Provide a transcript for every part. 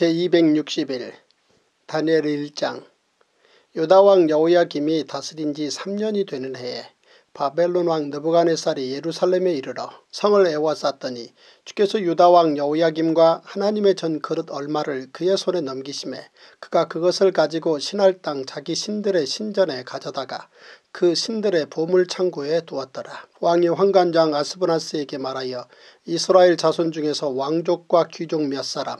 제261 다니엘 1장 유다왕 여호야김이 다스린 지 3년이 되는 해에 바벨론 왕 느부갓네살이 예루살렘에 이르러 성을 에워쌌더니 주께서 유다왕 여호야김과 하나님의 전 그릇 얼마를 그의 손에 넘기심에 그가 그것을 가지고 신할 땅 자기 신들의 신전에 가져다가 그 신들의 보물창고에 두었더라. 왕이 환관장 아스브나스에게 말하여 이스라엘 자손 중에서 왕족과 귀족 몇 사람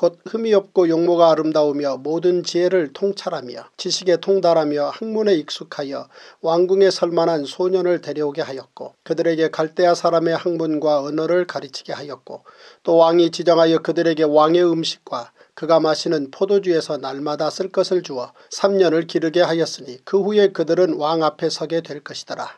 곧 흠이 없고 용모가 아름다우며 모든 지혜를 통찰하며 지식에 통달하며 학문에 익숙하여 왕궁에 설만한 소년을 데려오게 하였고 그들에게 갈대아 사람의 학문과 언어를 가르치게 하였고 또 왕이 지정하여 그들에게 왕의 음식과 그가 마시는 포도주에서 날마다 쓸 것을 주어 3년을 기르게 하였으니 그 후에 그들은 왕 앞에 서게 될 것이더라.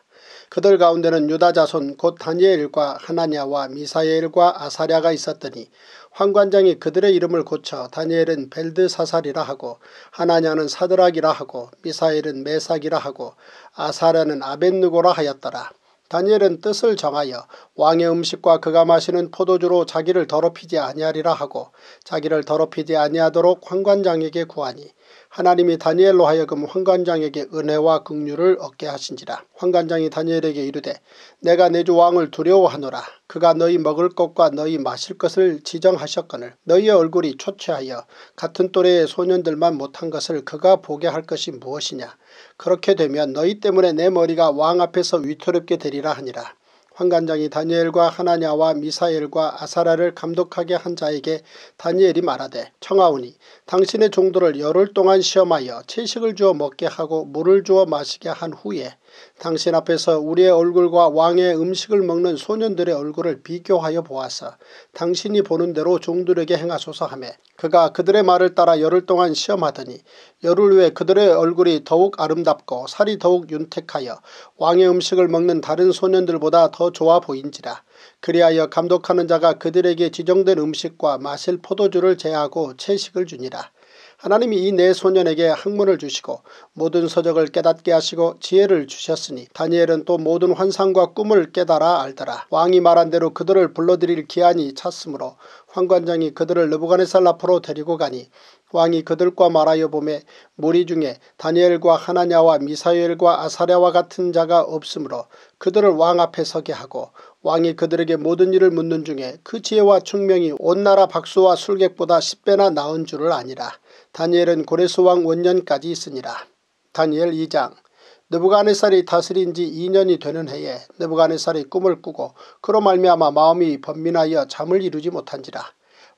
그들 가운데는 유다 자손 곧 다니엘과 하나냐와 미사엘과 아사랴가 있었더니 황관장이 그들의 이름을 고쳐 다니엘은 벨드사살이라 하고 하나냐는 사드락이라 하고 미사엘은 메삭이라 하고 아사랴는 아벤누고라 하였더라. 다니엘은 뜻을 정하여 왕의 음식과 그가 마시는 포도주로 자기를 더럽히지 아니하리라 하고 자기를 더럽히지 아니하도록 황관장에게 구하니 하나님이 다니엘로 하여금 황관장에게 은혜와 긍휼을 얻게 하신지라. 황관장이 다니엘에게 이르되 내가 내 주 왕을 두려워하노라. 그가 너희 먹을 것과 너희 마실 것을 지정하셨거늘 너희의 얼굴이 초췌하여 같은 또래의 소년들만 못한 것을 그가 보게 할 것이 무엇이냐. 그렇게 되면 너희 때문에 내 머리가 왕 앞에서 위태롭게 되리라 하니라. 황관장이 다니엘과 하나냐와 미사엘과 아사라를 감독하게 한 자에게 다니엘이 말하되 청하오니 당신의 종도를 열흘 동안 시험하여 채식을 주어 먹게 하고 물을 주어 마시게 한 후에 당신 앞에서 우리의 얼굴과 왕의 음식을 먹는 소년들의 얼굴을 비교하여 보아서 당신이 보는 대로 종들에게 행하소서 하며 그가 그들의 말을 따라 열흘 동안 시험하더니 열흘 후에 그들의 얼굴이 더욱 아름답고 살이 더욱 윤택하여 왕의 음식을 먹는 다른 소년들보다 더 좋아 보인지라. 그리하여 감독하는 자가 그들에게 지정된 음식과 마실 포도주를 제하고 채식을 주니라. 하나님이 이 네 소년에게 학문을 주시고 모든 서적을 깨닫게 하시고 지혜를 주셨으니 다니엘은 또 모든 환상과 꿈을 깨달아 알더라. 왕이 말한 대로 그들을 불러들일 기한이 찼으므로 황관장이 그들을 느부갓네살 앞으로 데리고 가니 왕이 그들과 말하여 보매 무리 중에 다니엘과 하나냐와 미사엘과 아사랴와 같은 자가 없으므로 그들을 왕 앞에 서게 하고 왕이 그들에게 모든 일을 묻는 중에 그 지혜와 충명이 온 나라 박수와 술객보다 10배나 나은 줄을 아니라. 다니엘은 고레스 왕 원년까지 있으니라. 다니엘 2장 느부갓네살이 다스린 지 2년이 되는 해에 느부갓네살이 꿈을 꾸고 그로 말미암아 마음이 번민하여 잠을 이루지 못한지라.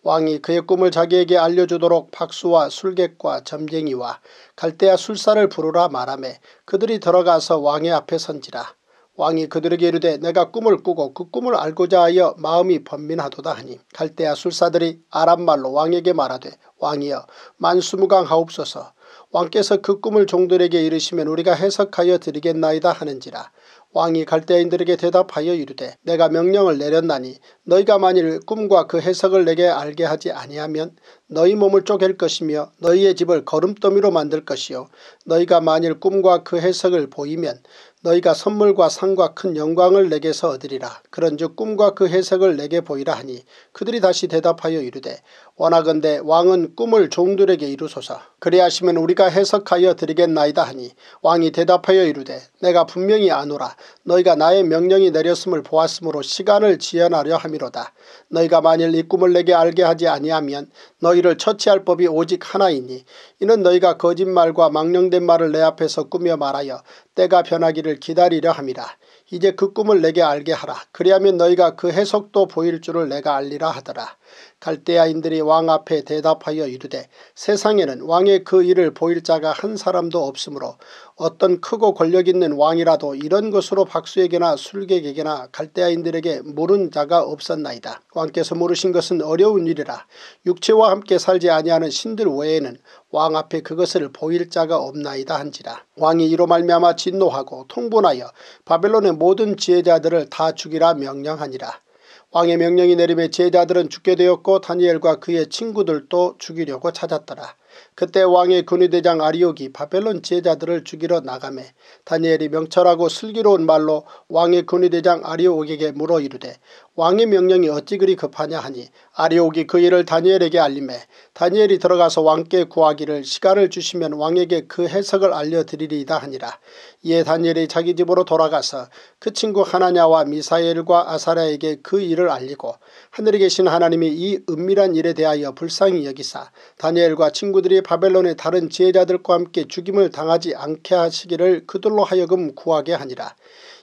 왕이 그의 꿈을 자기에게 알려주도록 박수와 술객과 점쟁이와 갈대아 술사를 부르라 말하매 그들이 들어가서 왕의 앞에 선지라. 왕이 그들에게 이르되 내가 꿈을 꾸고 그 꿈을 알고자 하여 마음이 번민하도다 하니 갈대아 술사들이 아람말로 왕에게 말하되 왕이여 만수무강하옵소서. 왕께서 그 꿈을 종들에게 이르시면 우리가 해석하여 드리겠나이다 하는지라. 왕이 갈대인들에게 대답하여 이르되 내가 명령을 내렸나니 너희가 만일 꿈과 그 해석을 내게 알게 하지 아니하면 너희 몸을 쪼갤 것이며 너희의 집을 거름더미로 만들 것이요 너희가 만일 꿈과 그 해석을 보이면 너희가 선물과 상과 큰 영광을 내게서 얻으리라. 그런즉 꿈과 그 해석을 내게 보이라 하니 그들이 다시 대답하여 이르되 원하건대 왕은 꿈을 종들에게 이루소서. 그리하시면 우리가 해석하여 드리겠나이다 하니 왕이 대답하여 이르되 내가 분명히 아노라. 너희가 나의 명령이 내렸음을 보았으므로 시간을 지연하려 함이로다. 너희가 만일 이 꿈을 내게 알게 하지 아니하면 너희를 처치할 법이 오직 하나이니 이는 너희가 거짓말과 망령된 말을 내 앞에서 꾸며 말하여 때가 변하기를 기다리려 함이라. 이제 그 꿈을 내게 알게 하라. 그리하면 너희가 그 해석도 보일 줄을 내가 알리라 하더라. 갈대아인들이 왕 앞에 대답하여 이르되 세상에는 왕의 그 일을 보일 자가 한 사람도 없으므로 어떤 크고 권력 있는 왕이라도 이런 것으로 박수에게나 술객에게나 갈대아인들에게 물은 자가 없었나이다. 왕께서 물으신 것은 어려운 일이라 육체와 함께 살지 아니하는 신들 외에는 왕 앞에 그것을 보일 자가 없나이다 한지라. 왕이 이로 말미암아 진노하고 통분하여 바벨론의 모든 지혜자들을 다 죽이라 명령하니라. 왕의 명령이 내림에 제자들은 죽게 되었고 다니엘과 그의 친구들도 죽이려고 찾았더라. 그때 왕의 군의대장 아리옥이 바벨론 제자들을 죽이러 나가매 다니엘이 명철하고 슬기로운 말로 왕의 군의대장 아리옥에게 물어 이르되 왕의 명령이 어찌 그리 급하냐 하니 아리옥이 그 일을 다니엘에게 알림해 다니엘이 들어가서 왕께 구하기를 시간을 주시면 왕에게 그 해석을 알려드리리이다 하니라. 이에 다니엘이 자기 집으로 돌아가서 그 친구 하나냐와 미사엘과 아사랴에게 그 일을 알리고 하늘에 계신 하나님이 이 은밀한 일에 대하여 불쌍히 여기사 다니엘과 친구들이 바벨론의 다른 지혜자들과 함께 죽임을 당하지 않게 하시기를 그들로 하여금 구하게 하니라.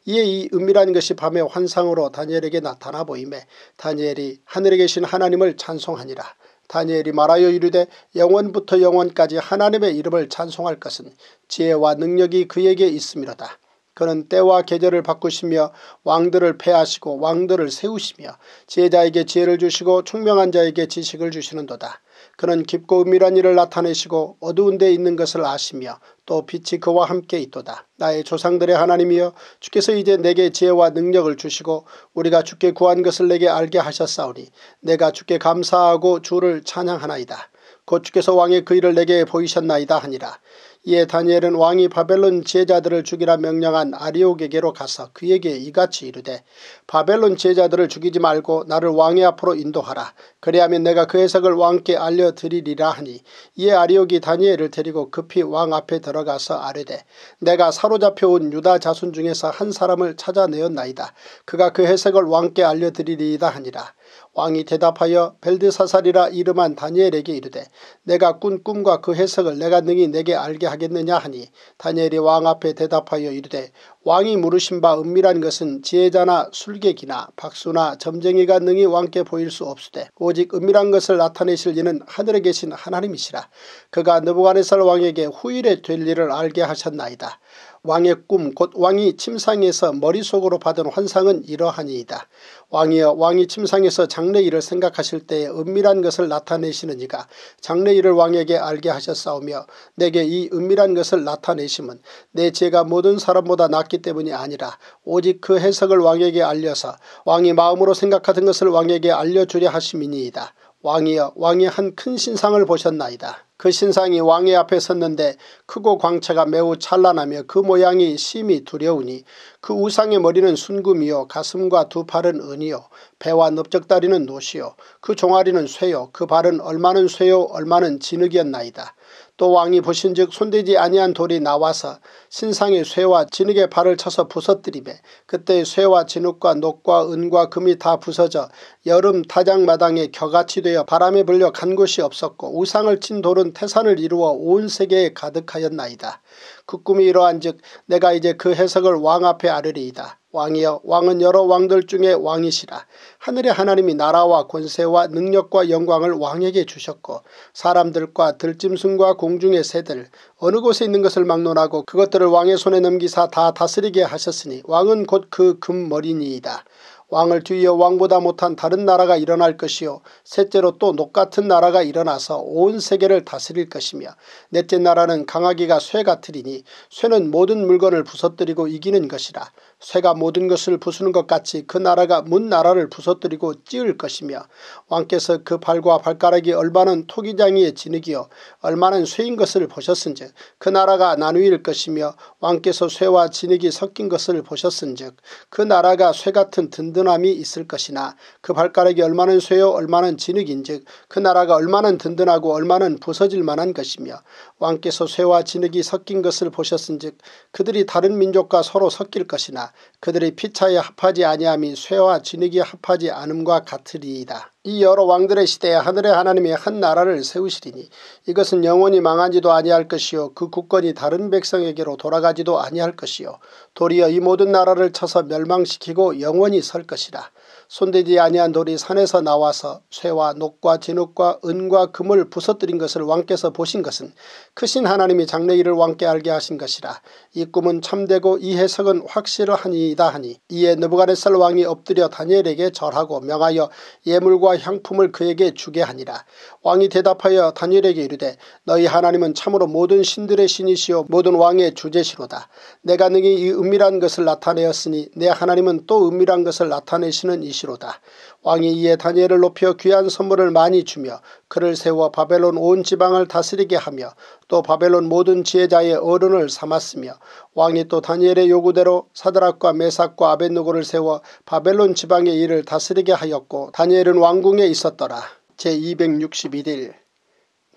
이에 이 은밀한 것이 밤의 환상으로 다니엘에게 나타나 보임에 다니엘이 하늘에 계신 하나님을 찬송하니라. 다니엘이 말하여 이르되 영원부터 영원까지 하나님의 이름을 찬송할 것은 지혜와 능력이 그에게 있음이로다. 그는 때와 계절을 바꾸시며 왕들을 패하시고 왕들을 세우시며 지혜자에게 지혜를 주시고 총명한 자에게 지식을 주시는도다. 그는 깊고 은밀한 일을 나타내시고 어두운 데 있는 것을 아시며 또 빛이 그와 함께 있도다. 나의 조상들의 하나님이여 주께서 이제 내게 지혜와 능력을 주시고 우리가 주께 구한 것을 내게 알게 하셨사오니 내가 주께 감사하고 주를 찬양하나이다. 곧 주께서 왕의 그 일을 내게 보이셨나이다 하니라. 이에 다니엘은 왕이 바벨론 제자들을 죽이라 명령한 아리옥에게로 가서 그에게 이같이 이르되 바벨론 제자들을 죽이지 말고 나를 왕의 앞으로 인도하라. 그리하면 내가 그 해석을 왕께 알려드리리라 하니 이에 아리옥이 다니엘을 데리고 급히 왕 앞에 들어가서 아뢰되 내가 사로잡혀온 유다 자손 중에서 한 사람을 찾아내었나이다. 그가 그 해석을 왕께 알려드리리이다 하니라. 왕이 대답하여 벨드사살이라 이름한 다니엘에게 이르되 내가 꾼 꿈과 그 해석을 내가 능히 내게 알게 하겠느냐 하니 다니엘이 왕 앞에 대답하여 이르되 왕이 물으신 바 은밀한 것은 지혜자나 술객이나 박수나 점쟁이가 능히 왕께 보일 수 없으되 오직 은밀한 것을 나타내실 이는 하늘에 계신 하나님이시라. 그가 느부갓네살 왕에게 후일에 될 일을 알게 하셨나이다. 왕의 꿈 곧 왕이 침상에서 머릿속으로 받은 환상은 이러하니이다. 왕이여 왕이 침상에서 장래일을 생각하실 때에 은밀한 것을 나타내시는 이가 장래일을 왕에게 알게 하셨사오며 내게 이 은밀한 것을 나타내심은 내 죄가 모든 사람보다 낫기 때문이 아니라 오직 그 해석을 왕에게 알려서 왕이 마음으로 생각하던 것을 왕에게 알려주려 하심이니이다. 왕이여 왕이 한 큰 신상을 보셨나이다. 그 신상이 왕의 앞에 섰는데 크고 광채가 매우 찬란하며 그 모양이 심히 두려우니 그 우상의 머리는 순금이요 가슴과 두 팔은 은이요 배와 넓적다리는 노시요 그 종아리는 쇠요 그 발은 얼마는 쇠요 얼마는 진흙이었나이다. 또 왕이 보신즉 손대지 아니한 돌이 나와서 신상의 쇠와 진흙의 발을 쳐서 부서뜨리매 그때 쇠와 진흙과 녹과 은과 금이 다 부서져 여름 타작마당에 겨같이 되어 바람에 불려 간 곳이 없었고 우상을 친 돌은 태산을 이루어 온 세계에 가득하였나이다. 그 꿈이 이러한 즉 내가 이제 그 해석을 왕 앞에 아르리이다. 왕이여 왕은 여러 왕들 중에 왕이시라. 하늘의 하나님이 나라와 권세와 능력과 영광을 왕에게 주셨고 사람들과 들짐승과 공중의 새들 어느 곳에 있는 것을 막론하고 그것들을 왕의 손에 넘기사 다 다스리게 하셨으니 왕은 곧 그 금머리니이다. 왕을 뒤이어 왕보다 못한 다른 나라가 일어날 것이요 셋째로 또 녹같은 나라가 일어나서 온 세계를 다스릴 것이며 넷째 나라는 강하기가 쇠 같으리니 쇠는 모든 물건을 부서뜨리고 이기는 것이라 쇠가 모든 것을 부수는 것 같이 그 나라가 문 나라를 부서뜨리고 찌을 것이며 왕께서 그 발과 발가락이 얼마는 토기장이의 진흙이요 얼마는 쇠인 것을 보셨은즉 그 나라가 나누일 것이며 왕께서 쇠와 진흙이 섞인 것을 보셨은즉 그 나라가 쇠 같은 든든함이 있을 것이나 그 발가락이 얼마는 쇠요 얼마는 진흙인즉 그 나라가 얼마는 든든하고 얼마는 부서질 만한 것이며 왕께서 쇠와 진흙이 섞인 것을 보셨은즉 그들이 다른 민족과 서로 섞일 것이나 그들의 피차에 합하지 아니함이 쇠와 진흙이 합하지 않음과 같으리이다. 이 여러 왕들의 시대에 하늘의 하나님이 한 나라를 세우시리니 이것은 영원히 망하지도 아니할 것이요 그 국권이 다른 백성에게로 돌아가지도 아니할 것이요 도리어 이 모든 나라를 쳐서 멸망시키고 영원히 설 것이라. 손대지 아니한 돌이 산에서 나와서 쇠와 녹과 진흙과 은과 금을 부서뜨린 것을 왕께서 보신 것은 크신 하나님이 장래 일을 왕께 알게 하신 것이라. 이 꿈은 참되고 이 해석은 확실하니이다 하니 이에 느부갓네살 왕이 엎드려 다니엘에게 절하고 명하여 예물과 향품을 그에게 주게 하니라. 왕이 대답하여 다니엘에게 이르되 너희 하나님은 참으로 모든 신들의 신이시요 모든 왕의 주제시로다. 내가 능히 이 은밀한 것을 나타내었으니 내 하나님은 또 은밀한 것을 나타내시는 이는 이시로다. 왕이 이에 다니엘을 높여 귀한 선물을 많이 주며 그를 세워 바벨론 온 지방을 다스리게 하며 또 바벨론 모든 지혜자의 어른을 삼았으며 왕이 또 다니엘의 요구대로 사드락과 메삭과 아벤누고를 세워 바벨론 지방의 일을 다스리게 하였고 다니엘은 왕궁에 있었더라. 제261일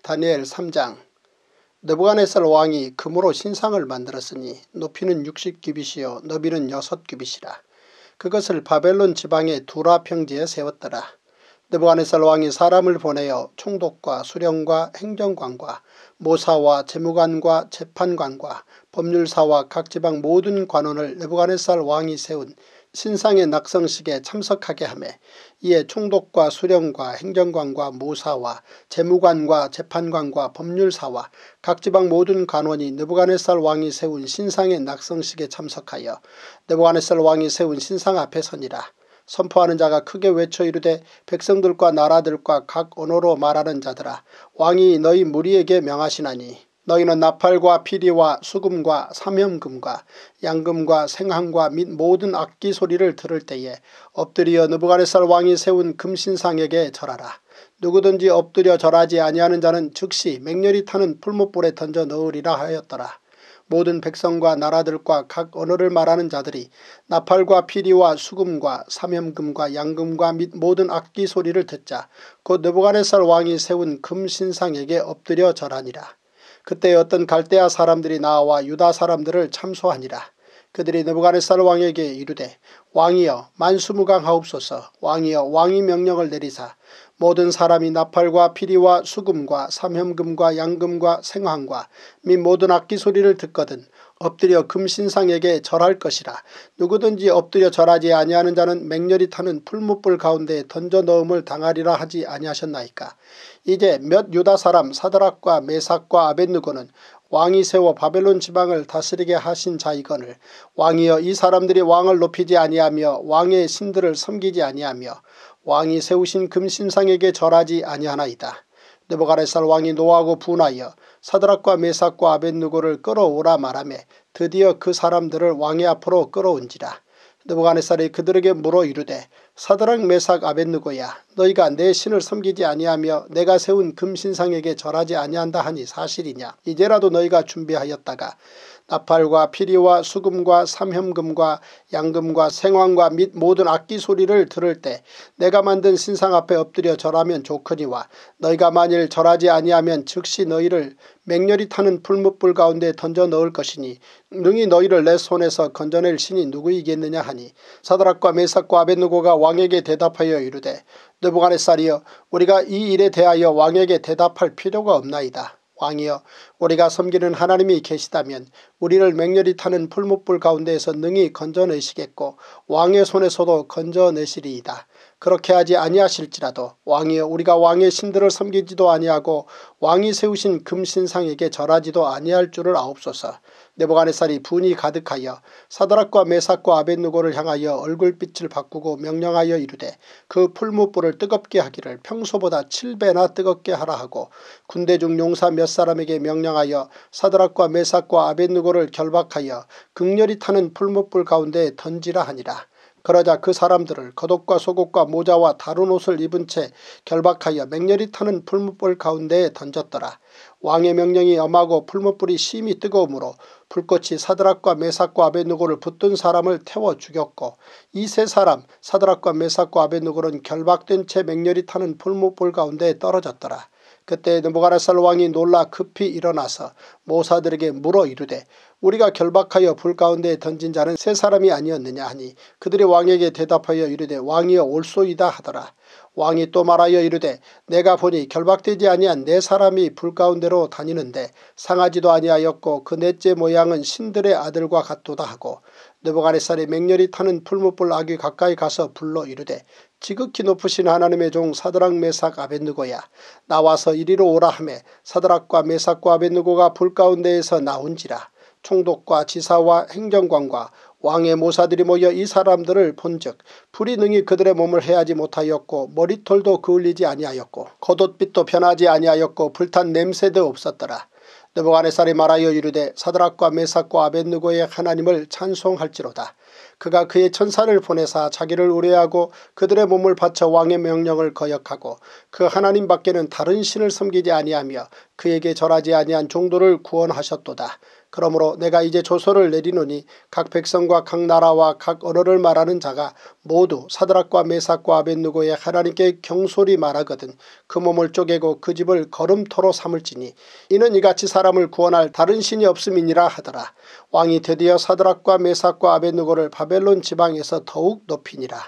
다니엘 3장 느부갓네살 왕이 금으로 신상을 만들었으니 높이는 60규빗이요 너비는 6규빗이라. 그것을 바벨론 지방의 두라 평지에 세웠더라. 느부갓네살 왕이 사람을 보내어 총독과 수령과 행정관과 모사와 재무관과 재판관과 법률사와 각 지방 모든 관원을 느부갓네살 왕이 세운 신상의 낙성식에 참석하게 하며 이에 총독과 수령과 행정관과 모사와 재무관과 재판관과 법률사와 각 지방 모든 관원이 느부갓네살 왕이 세운 신상의 낙성식에 참석하여 느부갓네살 왕이 세운 신상 앞에 서니라. 선포하는 자가 크게 외쳐 이르되 백성들과 나라들과 각 언어로 말하는 자들아 왕이 너희 무리에게 명하시나니 너희는 나팔과 피리와 수금과 삼염금과 양금과 생항과 및 모든 악기 소리를 들을 때에 엎드려 느부갓네살 왕이 세운 금신상에게 절하라. 누구든지 엎드려 절하지 아니하는 자는 즉시 맹렬히 타는 풀무불에 던져 넣으리라 하였더라. 모든 백성과 나라들과 각 언어를 말하는 자들이 나팔과 피리와 수금과 삼염금과 양금과 및 모든 악기 소리를 듣자 곧 느부갓네살 왕이 세운 금신상에게 엎드려 절하니라. 그때 어떤 갈대아 사람들이 나와 유다 사람들을 참소하니라. 그들이 느부갓네살 왕에게 이르되 왕이여 만수무강하옵소서 왕이여 왕이 명령을 내리사 모든 사람이 나팔과 피리와 수금과 삼염금과 양금과 생황과 및 모든 악기 소리를 듣거든 엎드려 금신상에게 절할 것이라. 누구든지 엎드려 절하지 아니하는 자는 맹렬히 타는 풀무불 가운데 던져 넣음을 당하리라 하지 아니하셨나이까. 이제 몇 유다 사람 사드락과 메삭과 아벤누고는 왕이 세워 바벨론 지방을 다스리게 하신 자이거늘. 왕이여 이 사람들이 왕을 높이지 아니하며 왕의 신들을 섬기지 아니하며 왕이 세우신 금신상에게 절하지 아니하나이다. 느부갓네살 왕이 노하고 분하여 사드락과 메삭과 아벤누고를 끌어오라 말하며 드디어 그 사람들을 왕의 앞으로 끌어온지라. 느부갓네살이 그들에게 물어 이르되 사드락 메삭 아벤누고야 너희가 내 신을 섬기지 아니하며 내가 세운 금신상에게 절하지 아니한다 하니 사실이냐 이제라도 너희가 준비하였다가 나팔과 피리와 수금과 삼현금과 양금과 생황과 및 모든 악기 소리를 들을 때 내가 만든 신상 앞에 엎드려 절하면 좋거니와 너희가 만일 절하지 아니하면 즉시 너희를 맹렬히 타는 풀무불 가운데 던져 넣을 것이니 능히 너희를 내 손에서 건져낼 신이 누구이겠느냐 하니 사드락과 메삭과 아벤누고가 왕에게 대답하여 이르되 느부갓네살이여 우리가 이 일에 대하여 왕에게 대답할 필요가 없나이다. 왕이여 우리가 섬기는 하나님이 계시다면 우리를 맹렬히 타는 풀무불 가운데에서 능히 건져내시겠고 왕의 손에서도 건져내시리이다. 그렇게 하지 아니하실지라도 왕이여 우리가 왕의 신들을 섬기지도 아니하고 왕이 세우신 금신상에게 절하지도 아니할 줄을 아옵소서. 네부갓네살이 분이 가득하여 사드락과 메삭과 아벤누고를 향하여 얼굴빛을 바꾸고 명령하여 이르되 그 풀무불을 뜨겁게 하기를 평소보다 7배나 뜨겁게 하라 하고 군대 중 용사 몇 사람에게 명령하여 사드락과 메삭과 아벤누고를 결박하여 극렬히 타는 풀무불 가운데 던지라 하니라. 그러자 그 사람들을 겉옷과 속옷과 모자와 다른 옷을 입은 채 결박하여 맹렬히 타는 풀무불 가운데에 던졌더라. 왕의 명령이 엄하고 풀무불이 심히 뜨거우므로 불꽃이 사드락과 메삭과 아벳느고를 붙든 사람을 태워 죽였고 이 세 사람 사드락과 메삭과 아벳느고는 결박된 채 맹렬히 타는 풀무불 가운데에 떨어졌더라. 그때 느부갓네살 왕이 놀라 급히 일어나서 모사들에게 물어 이르되 우리가 결박하여 불 가운데 던진 자는 세 사람이 아니었느냐 하니 그들이 왕에게 대답하여 이르되 왕이여 올소이다 하더라. 왕이 또 말하여 이르되 내가 보니 결박되지 아니한 네 사람이 불 가운데로 다니는데 상하지도 아니하였고 그 넷째 모양은 신들의 아들과 같도다 하고 느부갓네살이 맹렬히 타는 풀무불 아귀 가까이 가서 불러 이르되 지극히 높으신 하나님의 종 사드락 메삭 아벤누고야. 나와서 이리로 오라 하매 사드락과 메삭과 아벤누고가 불 가운데에서 나온지라. 총독과 지사와 행정관과 왕의 모사들이 모여 이 사람들을 본즉 불이 능히 그들의 몸을 해하지 못하였고 머리털도 그을리지 아니하였고 겉옷빛도 변하지 아니하였고 불탄 냄새도 없었더라. 느부갓네살이 말하여 이르되 사드락과 메삭과 아벤누고의 하나님을 찬송할지로다. 그가 그의 천사를 보내사 자기를 우려하고 그들의 몸을 바쳐 왕의 명령을 거역하고 그 하나님 밖에는 다른 신을 섬기지 아니하며 그에게 절하지 아니한 종도를 구원하셨도다. 그러므로 내가 이제 조서를 내리노니 각 백성과 각 나라와 각 언어를 말하는 자가 모두 사드락과 메삭과 아벤누고의 하나님께 경솔히 말하거든 그 몸을 쪼개고 그 집을 걸음토로 삼을지니 이는 이같이 사람을 구원할 다른 신이 없음이니라 하더라. 왕이 드디어 사드락과 메삭과 아벤누고를 바벨론 지방에서 더욱 높이니라.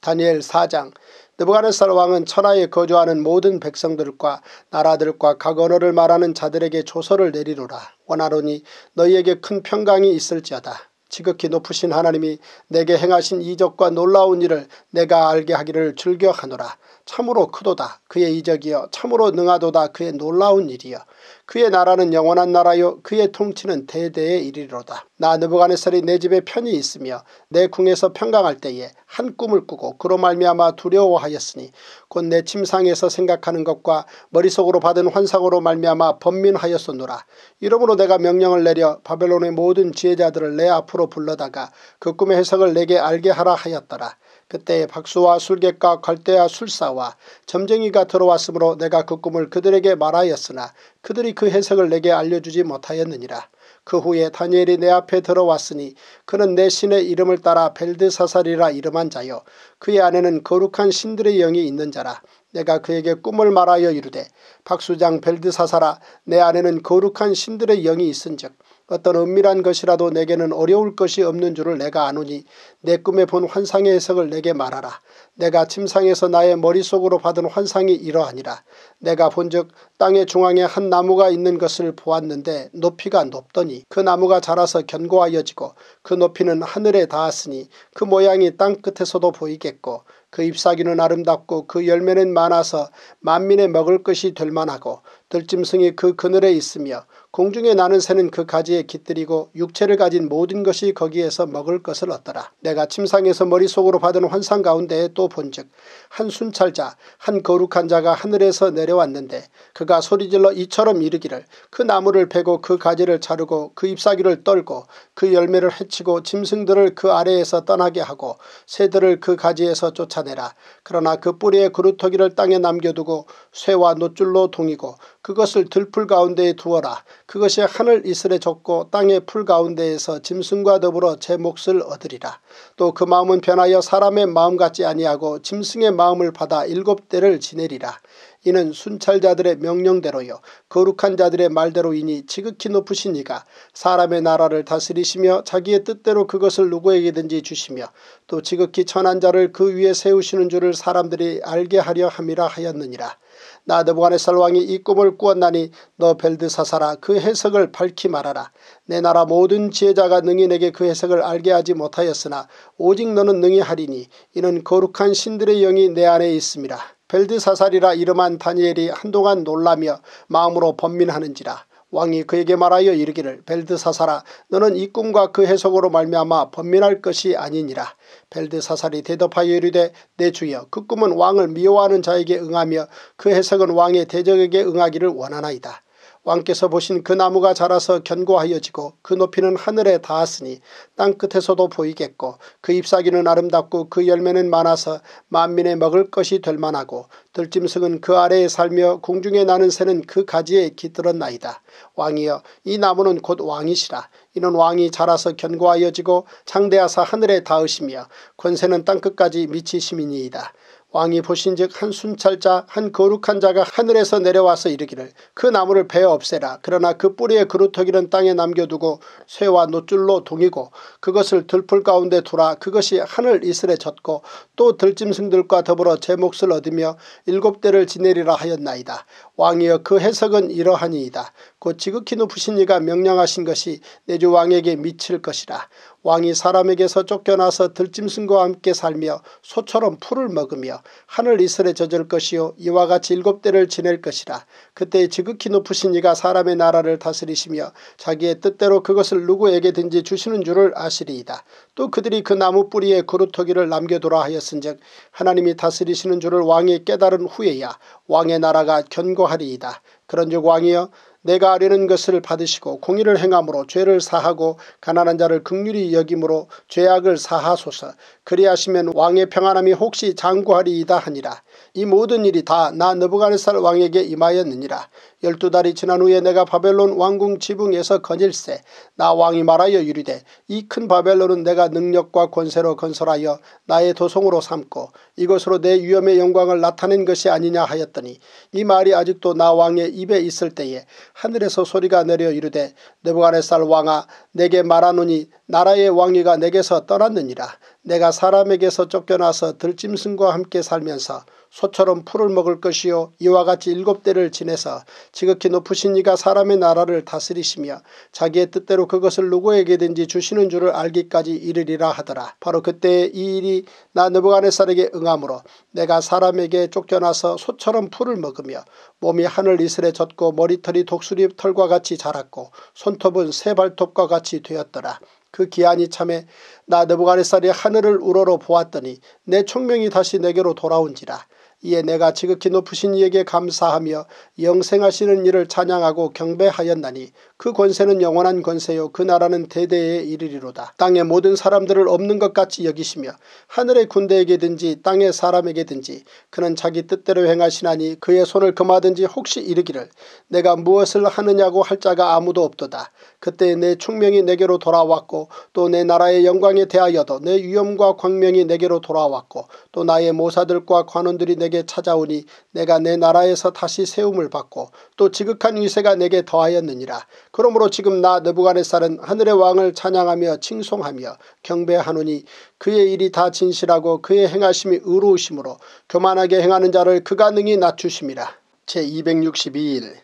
다니엘 4장 느부갓네살 왕은 천하에 거주하는 모든 백성들과 나라들과 각 언어를 말하는 자들에게 조서를 내리노라. 원하노니 너희에게 큰 평강이 있을지어다. 지극히 높으신 하나님이 내게 행하신 이적과 놀라운 일을 내가 알게 하기를 즐겨하노라. 참으로 크도다. 그의 이적이여 참으로 능하도다. 그의 놀라운 일이여. 그의 나라는 영원한 나라요 그의 통치는 대대에 이르리로다. 나 느부갓네살이 내 집에 편히 있으며 내 궁에서 평강할 때에 한 꿈을 꾸고 그로 말미암아 두려워하였으니 곧 내 침상에서 생각하는 것과 머릿속으로 받은 환상으로 말미암아 번민하였었노라. 이러므로 내가 명령을 내려 바벨론의 모든 지혜자들을 내 앞으로 불러다가 그 꿈의 해석을 내게 알게 하라 하였더라. 그때 박수와 술객과 갈대와 술사와 점쟁이가 들어왔으므로 내가 그 꿈을 그들에게 말하였으나 그들이 그 해석을 내게 알려주지 못하였느니라. 그 후에 다니엘이 내 앞에 들어왔으니 그는 내 신의 이름을 따라 벨드사살이라 이름한 자요 그의 안에는 거룩한 신들의 영이 있는 자라 내가 그에게 꿈을 말하여 이르되 박수장 벨드사살아 내 안에는 거룩한 신들의 영이 있은즉 어떤 은밀한 것이라도 내게는 어려울 것이 없는 줄을 내가 아노니 내 꿈에 본 환상의 해석을 내게 말하라. 내가 침상에서 나의 머릿속으로 받은 환상이 이러하니라. 내가 본즉 땅의 중앙에 한 나무가 있는 것을 보았는데 높이가 높더니 그 나무가 자라서 견고하여지고 그 높이는 하늘에 닿았으니 그 모양이 땅 끝에서도 보이겠고 그 잎사귀는 아름답고 그 열매는 많아서 만민의 먹을 것이 될 만하고 들짐승이 그 그늘에 있으며 공중에 나는 새는 그 가지에 깃들이고 육체를 가진 모든 것이 거기에서 먹을 것을 얻더라. 내가 침상에서 머릿속으로 받은 환상 가운데에 또 본즉 한 순찰자 한 거룩한 자가 하늘에서 내려왔는데 그가 소리질러 이처럼 이르기를 그 나무를 베고 그 가지를 자르고 그 잎사귀를 떨고 그 열매를 해치고 짐승들을 그 아래에서 떠나게 하고 새들을 그 가지에서 쫓아내라. 그러나 그 뿌리의 그루터기를 땅에 남겨두고 쇠와 노줄로 동이고 그것을 들풀 가운데에 두어라. 그것이 하늘 이슬에 젖고 땅의 풀 가운데에서 짐승과 더불어 제 몫을 얻으리라. 또 그 마음은 변하여 사람의 마음 같지 아니하고 짐승의 마음을 받아 일곱 대를 지내리라. 이는 순찰자들의 명령대로요 거룩한 자들의 말대로이니 지극히 높으신 이가 사람의 나라를 다스리시며 자기의 뜻대로 그것을 누구에게든지 주시며 또 지극히 천한 자를 그 위에 세우시는 줄을 사람들이 알게 하려 함이라 하였느니라. 나 느부갓네살 왕이 이 꿈을 꾸었나니 너 벨드사사라 그 해석을 밝히 말하라. 내 나라 모든 지혜자가 능히 내게 그 해석을 알게 하지 못하였으나 오직 너는 능히 하리니 이는 거룩한 신들의 영이 내 안에 있습니다. 벨드사살이라 이름한 다니엘이 한동안 놀라며 마음으로 번민하는지라. 왕이 그에게 말하여 이르기를 벨드사사라 너는 이 꿈과 그 해석으로 말미암아 번민할 것이 아니니라. 벨드사살이 대답하여 이르되 내 주여 그 꿈은 왕을 미워하는 자에게 응하며 그 해석은 왕의 대적에게 응하기를 원하나이다. 왕께서 보신 그 나무가 자라서 견고하여지고 그 높이는 하늘에 닿았으니 땅끝에서도 보이겠고 그 잎사귀는 아름답고 그 열매는 많아서 만민의 먹을 것이 될 만하고 들짐승은 그 아래에 살며 공중에 나는 새는 그 가지에 깃들었나이다. 왕이여 이 나무는 곧 왕이시라. 이는 왕이 자라서 견고하여지고 창대하사 하늘에 닿으시며 권세는 땅끝까지 미치심이니이다. 왕이 보신즉 한 순찰자 한 거룩한 자가 하늘에서 내려와서 이르기를 그 나무를 베어 없애라. 그러나 그 뿌리의 그루터기는 땅에 남겨두고 쇠와 노줄로 동이고 그것을 들풀 가운데 두라. 그것이 하늘 이슬에 젖고 또 들짐승들과 더불어 제 몫을 얻으며 일곱 대를 지내리라 하였나이다. 왕이여 그 해석은 이러하니이다. 곧 지극히 높으신 이가 명령하신 것이 내주 왕에게 미칠 것이라. 왕이 사람에게서 쫓겨나서 들짐승과 함께 살며 소처럼 풀을 먹으며 하늘 이슬에 젖을 것이요 이와 같이 일곱 대를 지낼 것이라. 그때 지극히 높으신 이가 사람의 나라를 다스리시며 자기의 뜻대로 그것을 누구에게든지 주시는 줄을 아시리이다. 또 그들이 그 나무 뿌리에 그루터기를 남겨두라 하였은즉 하나님이 다스리시는 줄을 왕이 깨달은 후에야 왕의 나라가 견고하리이다. 그런즉 왕이여 내가 아뢰는 것을 받으시고 공의를 행함으로 죄를 사하고 가난한 자를 극률히 여김으로 죄악을 사하소서 그리하시면 왕의 평안함이 혹시 장구하리이다 하니라. 이 모든 일이 다 나 느부갓네살 왕에게 임하였느니라. 열두 달이 지난 후에 내가 바벨론 왕궁 지붕에서 거닐세 나 왕이 말하여 이르되 이 큰 바벨론은 내가 능력과 권세로 건설하여 나의 도성으로 삼고 이것으로 내 위엄의 영광을 나타낸 것이 아니냐 하였더니 이 말이 아직도 나 왕의 입에 있을 때에 하늘에서 소리가 내려 이르되 느부갓네살 왕아 내게 말하노니 나라의 왕위가 내게서 떠났느니라 내가 사람에게서 쫓겨나서 들짐승과 함께 살면서 소처럼 풀을 먹을 것이요 이와 같이 일곱 대를 지내서 지극히 높으신 이가 사람의 나라를 다스리시며 자기의 뜻대로 그것을 누구에게든지 주시는 줄을 알기까지 이르리라 하더라. 바로 그때 이 일이 나 느부갓네살에게 응함으로 내가 사람에게 쫓겨나서 소처럼 풀을 먹으며 몸이 하늘 이슬에 젖고 머리털이 독수리 털과 같이 자랐고 손톱은 새 발톱과 같이 되었더라. 그 기한이 참에 나 느부갓네살이 하늘을 우러러 보았더니 내 총명이 다시 내게로 돌아온지라 이에 내가 지극히 높으신 이에게 감사하며 영생하시는 이를 찬양하고 경배하였나니 그 권세는 영원한 권세요 그 나라는 대대에 이르리로다. 땅의 모든 사람들을 없는 것 같이 여기시며 하늘의 군대에게든지 땅의 사람에게든지 그는 자기 뜻대로 행하시나니 그의 손을 금하든지 혹시 이르기를 내가 무엇을 하느냐고 할 자가 아무도 없도다. 그때 내 충명이 내게로 돌아왔고 또 내 나라의 영광에 대하여도 내 위엄과 광명이 내게로 돌아왔고 또 나의 모사들과 관원들이 내게 찾아오니 내가 내 나라에서 다시 세움을 받고 또 지극한 위세가 내게 더하였느니라. 그러므로 지금 나 느부갓네살은 하늘의 왕을 찬양하며 칭송하며 경배하노니 그의 일이 다 진실하고 그의 행하심이 의로우심으로 교만하게 행하는 자를 그가 능히 낮추심이라. 제262일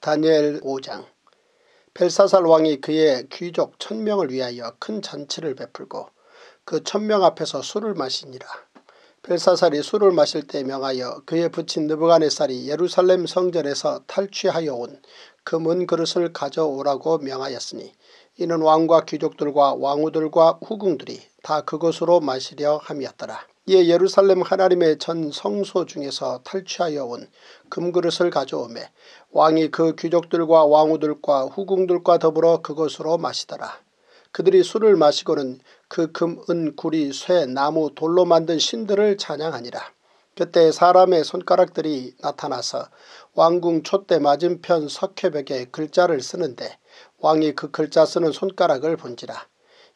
다니엘 5장 벨사살 왕이 그의 귀족 천명을 위하여 큰 잔치를 베풀고 그 천명 앞에서 술을 마시니라. 벨사살이 술을 마실 때 명하여 그의 부친 느부갓네살이 예루살렘 성전에서 탈취하여 온 금은 그릇을 가져오라고 명하였으니 이는 왕과 귀족들과 왕후들과 후궁들이 다 그것으로 마시려 함이었더라. 이에 예루살렘 하나님의 전 성소 중에서 탈취하여 온 금그릇을 가져오매 왕이 그 귀족들과 왕후들과 후궁들과 더불어 그것으로 마시더라. 그들이 술을 마시고는 그 금, 은, 구리, 쇠, 나무, 돌로 만든 신들을 찬양하니라. 그때 사람의 손가락들이 나타나서 왕궁 촛대 맞은편 석회벽에 글자를 쓰는데 왕이 그 글자 쓰는 손가락을 본지라.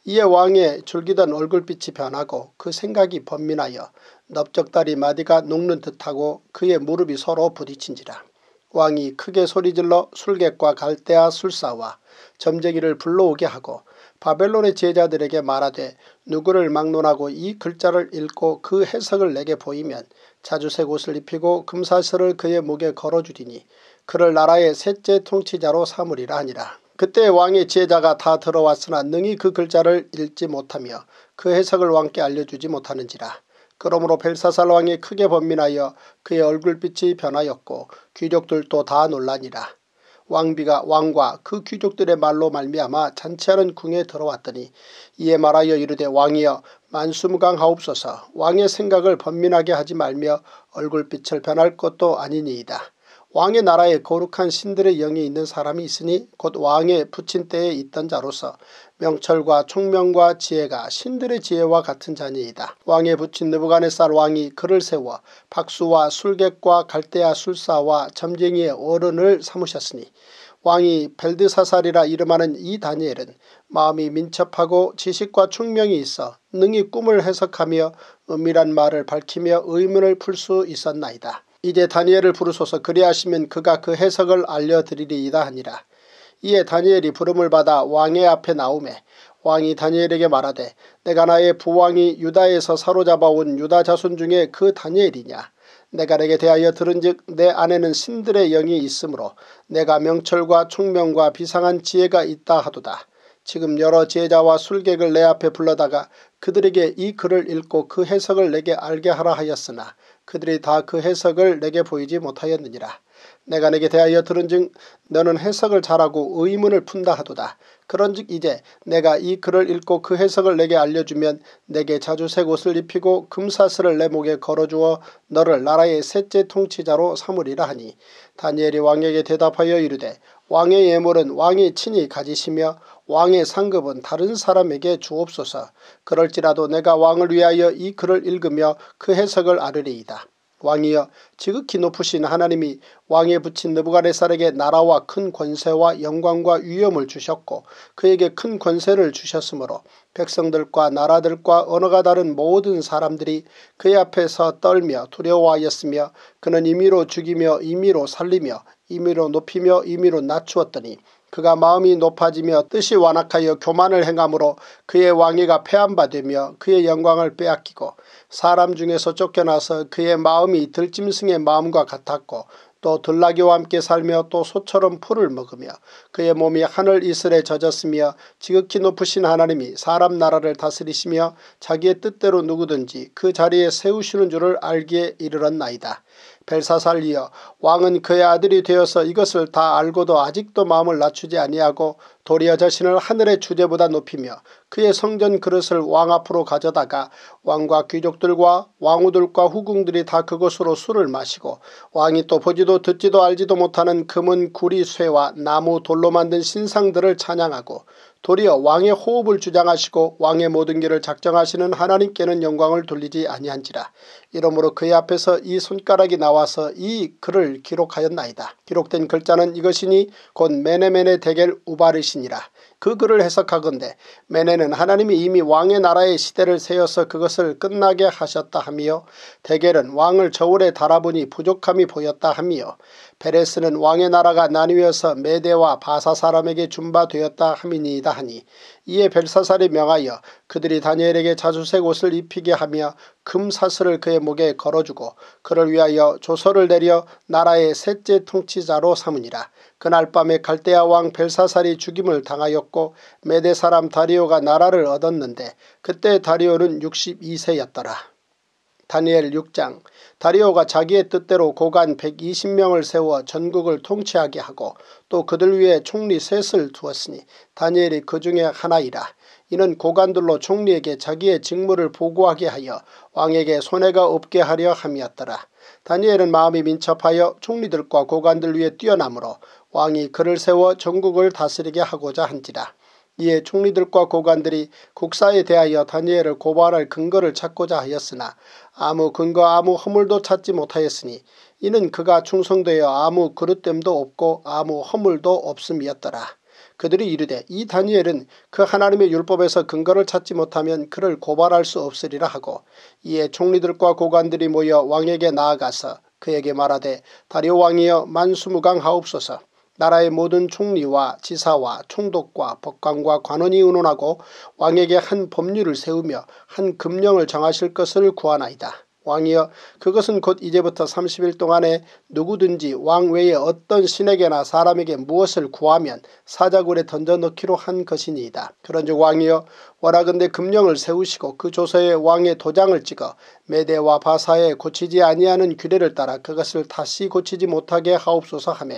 이에 왕의 줄기던 얼굴빛이 변하고 그 생각이 번민하여 넓적다리 마디가 녹는 듯하고 그의 무릎이 서로 부딪힌지라. 왕이 크게 소리질러 술객과 갈대아 술사와 점쟁이를 불러오게 하고 바벨론의 제자들에게 말하되 누구를 막론하고 이 글자를 읽고 그 해석을 내게 보이면 자주색 옷을 입히고 금사슬을 그의 목에 걸어주리니 그를 나라의 셋째 통치자로 삼으리라 하니라. 그때 왕의 지혜자가 다 들어왔으나 능히 그 글자를 읽지 못하며 그 해석을 왕께 알려주지 못하는지라. 그러므로 벨사살 왕이 크게 번민하여 그의 얼굴빛이 변하였고 귀족들도 다 놀라니라. 왕비가 왕과 그 귀족들의 말로 말미암아 잔치하는 궁에 들어왔더니 이에 말하여 이르되 왕이여 만수무강하옵소서 왕의 생각을 번민하게 하지 말며 얼굴빛을 변할 것도 아니니이다. 왕의 나라에 거룩한 신들의 영이 있는 사람이 있으니 곧 왕의 부친 때에 있던 자로서 명철과 총명과 지혜가 신들의 지혜와 같은 자니이다. 왕의 부친 느부갓네살 왕이 그를 세워 박수와 술객과 갈대아 술사와 점쟁이의 어른을 삼으셨으니 왕이 벨드사살이라 이름하는 이 다니엘은 마음이 민첩하고 지식과 충명이 있어 능히 꿈을 해석하며 은밀한 말을 밝히며 의문을 풀 수 있었나이다. 이제 다니엘을 부르소서 그리하시면 그가 그 해석을 알려드리리이다 하니라. 이에 다니엘이 부름을 받아 왕의 앞에 나오매 왕이 다니엘에게 말하되 내가 나의 부왕이 유다에서 사로잡아온 유다 자손 중에 그 다니엘이냐 내가 내게 대하여 들은즉 내 안에는 신들의 영이 있으므로 내가 명철과 총명과 비상한 지혜가 있다 하도다. 지금 여러 제자와 술객을 내 앞에 불러다가 그들에게 이 글을 읽고 그 해석을 내게 알게 하라 하였으나 그들이 다 그 해석을 내게 보이지 못하였느니라. 내가 내게 대하여 들은즉 너는 해석을 잘하고 의문을 푼다 하도다. 그런즉 이제 내가 이 글을 읽고 그 해석을 내게 알려주면 내게 자주색 옷을 입히고 금사슬을 내 목에 걸어주어 너를 나라의 셋째 통치자로 삼으리라 하니 다니엘이 왕에게 대답하여 이르되 왕의 예물은 왕이 친히 가지시며 왕의 상급은 다른 사람에게 주옵소서. 그럴지라도 내가 왕을 위하여 이 글을 읽으며 그 해석을 아르리이다. 왕이여 지극히 높으신 하나님이 왕에 붙인 느부갓네살에게 나라와 큰 권세와 영광과 위엄을 주셨고 그에게 큰 권세를 주셨으므로 백성들과 나라들과 언어가 다른 모든 사람들이 그의 앞에서 떨며 두려워하였으며 그는 임의로 죽이며 임의로 살리며 임의로 높이며 임의로 낮추었더니 그가 마음이 높아지며 뜻이 완악하여 교만을 행함으로 그의 왕위가 폐한바되며 그의 영광을 빼앗기고 사람 중에서 쫓겨나서 그의 마음이 들짐승의 마음과 같았고 또 들나귀와 함께 살며 또 소처럼 풀을 먹으며 그의 몸이 하늘 이슬에 젖었으며 지극히 높으신 하나님이 사람 나라를 다스리시며 자기의 뜻대로 누구든지 그 자리에 세우시는 줄을 알기에 이르렀나이다. 벨사살리여 왕은 그의 아들이 되어서 이것을 다 알고도 아직도 마음을 낮추지 아니하고 도리어 자신을 하늘의 주제보다 높이며 그의 성전 그릇을 왕 앞으로 가져다가 왕과 귀족들과 왕후들과 후궁들이 다 그것으로 술을 마시고 왕이 또 보지도 듣지도 알지도 못하는 금은 구리 쇠와 나무 돌로 만든 신상들을 찬양하고 도리어 왕의 호흡을 주장하시고 왕의 모든 길을 작정하시는 하나님께는 영광을 돌리지 아니한지라. 이러므로 그의 앞에서 이 손가락이 나와서 이 글을 기록하였나이다. 기록된 글자는 이것이니 곧 메네메네 대겔 우바르시니라. 그 글을 해석하건대 메네는 하나님이 이미 왕의 나라의 시대를 세워서 그것을 끝나게 하셨다 하며 대겔은 왕을 저울에 달아보니 부족함이 보였다 하며 베레스는 왕의 나라가 나뉘어서 메대와 바사 사람에게 준바되었다 함이니이다 하니 이에 벨사살이 명하여 그들이 다니엘에게 자주색 옷을 입히게 하며 금사슬을 그의 목에 걸어주고 그를 위하여 조서를 내려 나라의 셋째 통치자로 삼으니라. 그날 밤에 갈대아 왕 벨사살이 죽임을 당하였고 메대 사람 다리오가 나라를 얻었는데 그때 다리오는 62세였더라. 다니엘 6장 다리오가 자기의 뜻대로 고관 120명을 세워 전국을 통치하게 하고 또 그들 위에 총리 셋을 두었으니 다니엘이 그 중에 하나이라. 이는 고관들로 총리에게 자기의 직무를 보고하게 하여 왕에게 손해가 없게 하려 함이었더라. 다니엘은 마음이 민첩하여 총리들과 고관들 위에 뛰어나므로 왕이 그를 세워 전국을 다스리게 하고자 한지라. 이에 총리들과 고관들이 국사에 대하여 다니엘을 고발할 근거를 찾고자 하였으나 아무 근거 아무 허물도 찾지 못하였으니 이는 그가 충성되어 아무 그릇됨도 없고 아무 허물도 없음이었더라. 그들이 이르되 이 다니엘은 그 하나님의 율법에서 근거를 찾지 못하면 그를 고발할 수 없으리라 하고 이에 총리들과 고관들이 모여 왕에게 나아가서 그에게 말하되 다리오 왕이여 만수무강하옵소서 나라의 모든 총리와 지사와 총독과 법관과 관원이 의논하고 왕에게 한 법률을 세우며 한 금령을 정하실 것을 구하나이다. 왕이여 그것은 곧 이제부터 30일 동안에 누구든지 왕 외에 어떤 신에게나 사람에게 무엇을 구하면 사자굴에 던져넣기로 한 것이니이다. 그런즉 왕이여 원하건대 금령을 세우시고 그 조서에 왕의 도장을 찍어 메대와 바사에 고치지 아니하는 규례를 따라 그것을 다시 고치지 못하게 하옵소서 하며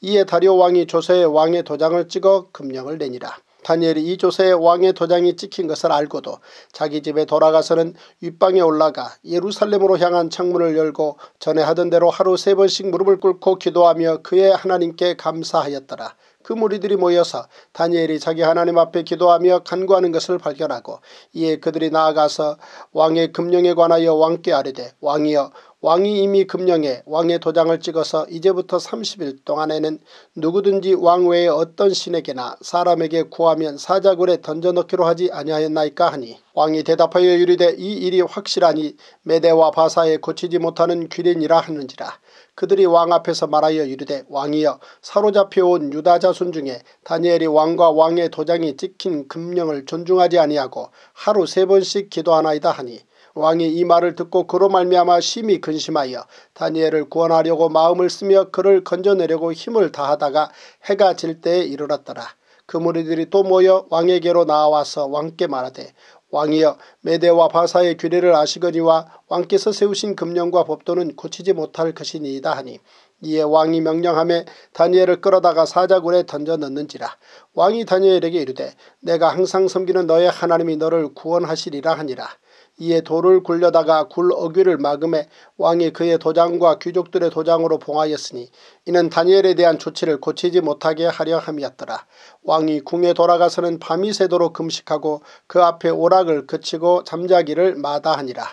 이에 다리오 왕이 조서에 왕의 도장을 찍어 금령을 내니라. 다니엘이 이 조세에 왕의 도장이 찍힌 것을 알고도 자기 집에 돌아가서는 윗방에 올라가 예루살렘으로 향한 창문을 열고 전에 하던 대로 하루 세 번씩 무릎을 꿇고 기도하며 그의 하나님께 감사하였더라. 그 무리들이 모여서 다니엘이 자기 하나님 앞에 기도하며 간구하는 것을 발견하고 이에 그들이 나아가서 왕의 금령에 관하여 왕께 아뢰되 왕이여 왕이 이미 금령에 왕의 도장을 찍어서 이제부터 30일 동안에는 누구든지 왕 외에 어떤 신에게나 사람에게 구하면 사자굴에 던져넣기로 하지 아니하였나이까 하니 왕이 대답하여 이르되 이 일이 확실하니 메대와 바사에 고치지 못하는 귀린이라 하는지라. 그들이 왕 앞에서 말하여 이르되 왕이여 사로잡혀온 유다 자손 중에 다니엘이 왕과 왕의 도장이 찍힌 금령을 존중하지 아니하고 하루 세 번씩 기도하나이다 하니 왕이 이 말을 듣고 그로 말미암아 심히 근심하여 다니엘을 구원하려고 마음을 쓰며 그를 건져내려고 힘을 다하다가 해가 질 때에 이르렀더라. 그 무리들이 또 모여 왕에게로 나와서 왕께 말하되 왕이여 메대와 바사의 규례를 아시거니와 왕께서 세우신 금령과 법도는 고치지 못할 것이니이다 하니 이에 왕이 명령함에 다니엘을 끌어다가 사자굴에 던져 넣는지라 왕이 다니엘에게 이르되 내가 항상 섬기는 너의 하나님이 너를 구원하시리라 하니라 이에 돌을 굴려다가 굴 어귀를 막음에 왕이 그의 도장과 귀족들의 도장으로 봉하였으니 이는 다니엘에 대한 조치를 고치지 못하게 하려 함이었더라. 왕이 궁에 돌아가서는 밤이 새도록 금식하고 그 앞에 오락을 그치고 잠자기를 마다하니라.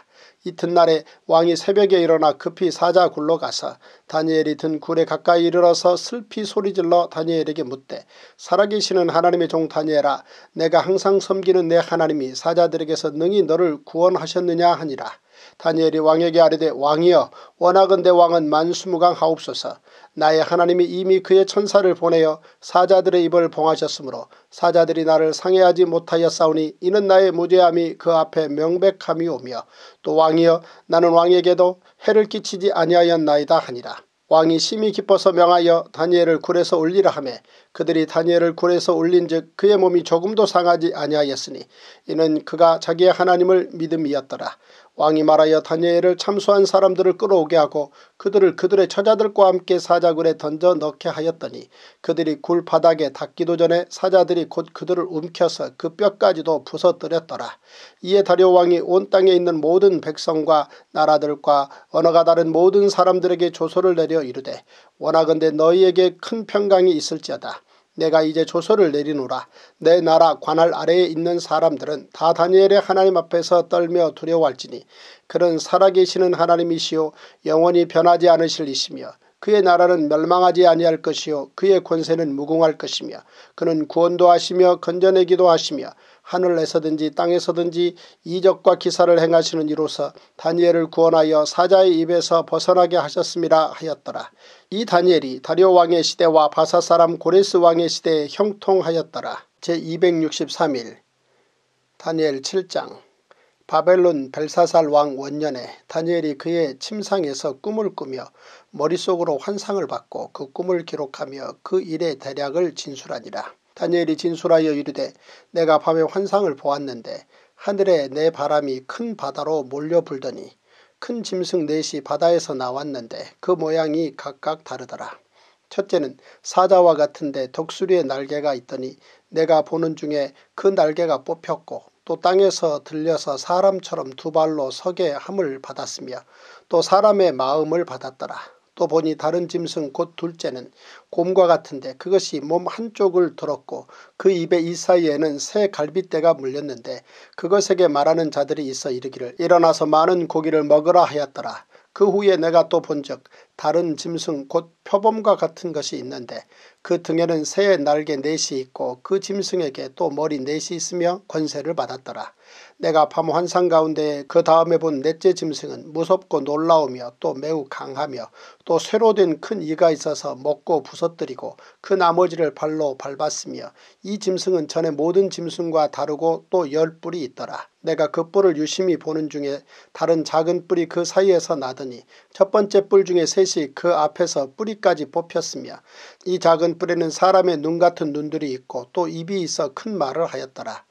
이튿날에 왕이 새벽에 일어나 급히 사자 굴로 가서 다니엘이 든 굴에 가까이 이르러서 슬피 소리질러 다니엘에게 묻되 살아계시는 하나님의 종 다니엘아 내가 항상 섬기는 내 하나님이 사자들에게서 능히 너를 구원하셨느냐 하니라. 다니엘이 왕에게 아뢰되 왕이여 원하건대 왕은 만수무강하옵소서 나의 하나님이 이미 그의 천사를 보내어 사자들의 입을 봉하셨으므로 사자들이 나를 상해하지 못하였사오니 이는 나의 무죄함이 그 앞에 명백함이 오며 또 왕이여 나는 왕에게도 해를 끼치지 아니하였나이다 하니라. 왕이 심히 기뻐서 명하여 다니엘을 굴에서 올리라 하매 그들이 다니엘을 굴에서 올린즉 그의 몸이 조금도 상하지 아니하였으니 이는 그가 자기의 하나님을 믿음이었더라. 왕이 말하여 다니엘을 참수한 사람들을 끌어오게 하고 그들을 그들의 처자들과 함께 사자굴에 던져 넣게 하였더니 그들이 굴 바닥에 닿기도 전에 사자들이 곧 그들을 움켜서 그 뼈까지도 부서뜨렸더라. 이에 다리오 왕이 온 땅에 있는 모든 백성과 나라들과 언어가 다른 모든 사람들에게 조소를 내려 이르되 원하건대 너희에게 큰 평강이 있을지어다. 내가 이제 조서를 내리노라. 내 나라 관할 아래에 있는 사람들은 다 다니엘의 하나님 앞에서 떨며 두려워할지니 그는 살아계시는 하나님이시요 영원히 변하지 않으실 이시며 그의 나라는 멸망하지 아니할 것이요 그의 권세는 무궁할 것이며 그는 구원도 하시며 건져내기도 하시며 하늘에서든지 땅에서든지 이적과 기사를 행하시는 이로서 다니엘을 구원하여 사자의 입에서 벗어나게 하셨습니다 하였더라. 이 다니엘이 다리오 왕의 시대와 바사 사람 고레스 왕의 시대에 형통하였더라. 제263일 다니엘 7장 바벨론 벨사살 왕 원년에 다니엘이 그의 침상에서 꿈을 꾸며 머릿속으로 환상을 받고 그 꿈을 기록하며 그 일의 대략을 진술하니라. 다니엘이 진술하여 이르되 내가 밤에 환상을 보았는데 하늘에 내 바람이 큰 바다로 몰려 불더니 큰 짐승 넷이 바다에서 나왔는데 그 모양이 각각 다르더라. 첫째는 사자와 같은데 독수리의 날개가 있더니 내가 보는 중에 그 날개가 뽑혔고 또 땅에서 들려서 사람처럼 두 발로 서게 함을 받았으며 또 사람의 마음을 받았더라. 또 보니 다른 짐승 곧 둘째는 곰과 같은데 그것이 몸 한쪽을 들었고 그 입의 이 사이에는 새 갈빗대가 물렸는데 그것에게 말하는 자들이 있어 이르기를 일어나서 많은 고기를 먹으라 하였더라. 그 후에 내가 또 본즉 다른 짐승 곧 표범과 같은 것이 있는데 그 등에는 새의 날개 넷이 있고 그 짐승에게 또 머리 넷이 있으며 권세를 받았더라. 내가 밤 환상 가운데 그 다음에 본 넷째 짐승은 무섭고 놀라우며 또 매우 강하며 또 쇠로 된 큰 이가 있어서 먹고 부서뜨리고 그 나머지를 발로 밟았으며 이 짐승은 전에 모든 짐승과 다르고 또 열 뿔이 있더라. 내가 그 뿔을 유심히 보는 중에 다른 작은 뿔이 그 사이에서 나더니 첫 번째 뿔 중에 셋이 그 앞에서 뿌리까지 뽑혔으며 이 작은 뿔에는 사람의 눈 같은 눈들이 있고 또 입이 있어 큰 말을 하였더라.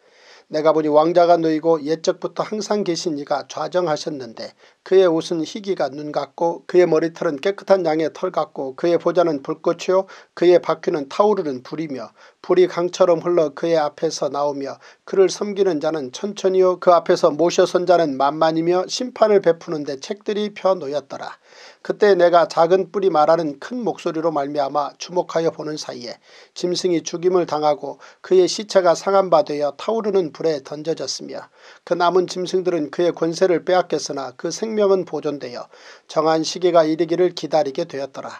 내가 보니 왕자가 놓이고 옛적부터 항상 계신 이가 좌정하셨는데 그의 옷은 희기가 눈 같고 그의 머리털은 깨끗한 양의 털 같고 그의 보좌는 불꽃이요 그의 바퀴는 타오르는 불이며 불이 강처럼 흘러 그의 앞에서 나오며 그를 섬기는 자는 천천히요 그 앞에서 모셔선 자는 만만이며 심판을 베푸는데 책들이 펴놓였더라. 그때 내가 작은 뿔이 말하는 큰 목소리로 말미암아 주목하여 보는 사이에 짐승이 죽임을 당하고 그의 시체가 상한 바 되어 타오르는 불에 던져졌으며 그 남은 짐승들은 그의 권세를 빼앗겼으나 그 생명은 보존되어 정한 시기가 이르기를 기다리게 되었더라.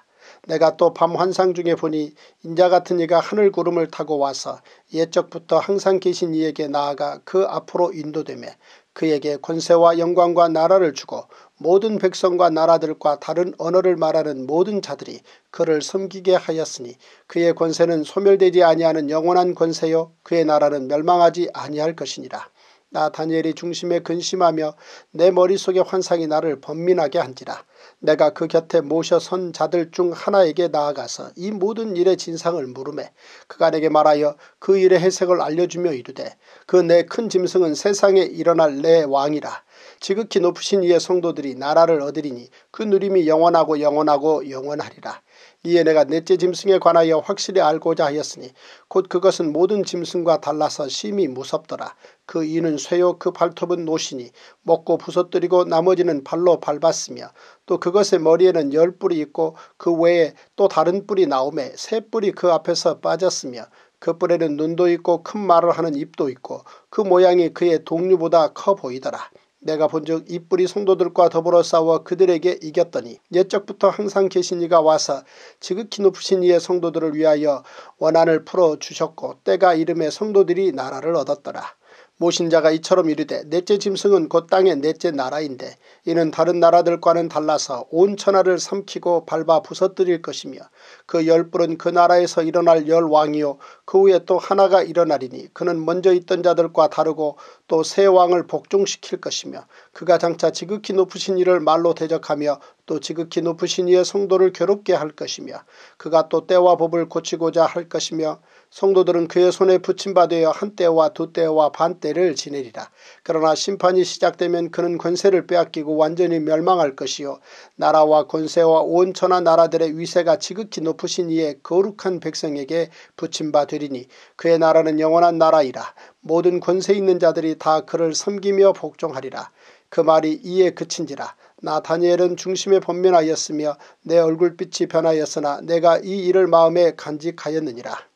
내가 또 밤 환상 중에 보니 인자 같은 이가 하늘 구름을 타고 와서 옛적부터 항상 계신 이에게 나아가 그 앞으로 인도되며 그에게 권세와 영광과 나라를 주고 모든 백성과 나라들과 다른 언어를 말하는 모든 자들이 그를 섬기게 하였으니 그의 권세는 소멸되지 아니하는 영원한 권세요 그의 나라는 멸망하지 아니할 것이니라. 나 다니엘이 중심에 근심하며 내 머릿속의 환상이 나를 번민하게 한지라. 내가 그 곁에 모셔 선 자들 중 하나에게 나아가서 이 모든 일의 진상을 물음에 그가 내게 말하여 그 일의 해석을 알려주며 이르되 그 내 큰 짐승은 세상에 일어날 내 왕이라 지극히 높으신 이의 성도들이 나라를 얻으리니 그 누림이 영원하고 영원하고 영원하리라. 이에 내가 넷째 짐승에 관하여 확실히 알고자 하였으니 곧 그것은 모든 짐승과 달라서 심히 무섭더라. 그 이는 쇠요 그 발톱은 노시니 먹고 부서뜨리고 나머지는 발로 밟았으며 또 그것의 머리에는 열 뿔이 있고 그 외에 또 다른 뿔이 나오매 새 뿔이 그 앞에서 빠졌으며 그 뿔에는 눈도 있고 큰 말을 하는 입도 있고 그 모양이 그의 동류보다 커 보이더라. 내가 본즉 이 뿔이 성도들과 더불어 싸워 그들에게 이겼더니 옛적부터 항상 계신 이가 와서 지극히 높으신 이의 성도들을 위하여 원한을 풀어 주셨고 때가 이름에 성도들이 나라를 얻었더라. 모신 자가 이처럼 이르되 넷째 짐승은 곧 땅의 넷째 나라인데 이는 다른 나라들과는 달라서 온 천하를 삼키고 밟아 부서뜨릴 것이며 그 열불은 그 나라에서 일어날 열 왕이요 그 후에 또 하나가 일어나리니 그는 먼저 있던 자들과 다르고 또 새 왕을 복종시킬 것이며 그가 장차 지극히 높으신 이를 말로 대적하며 또 지극히 높으신 이의 성도를 괴롭게 할 것이며 그가 또 때와 법을 고치고자 할 것이며 성도들은 그의 손에 붙임받아 한 때와 두 때와 반 때를 지내리라. 그러나 심판이 시작되면 그는 권세를 빼앗기고 완전히 멸망할 것이요 나라와 권세와 온 천하 나라들의 위세가 지극히 높으신 이의 거룩한 백성에게 붙임받으리니 그의 나라는 영원한 나라이라. 모든 권세 있는 자들이 다 그를 섬기며 복종하리라. 그 말이 이에 그친지라. 나 다니엘은 중심에 번면하였으며 내 얼굴빛이 변하였으나 내가 이 일을 마음에 간직하였느니라.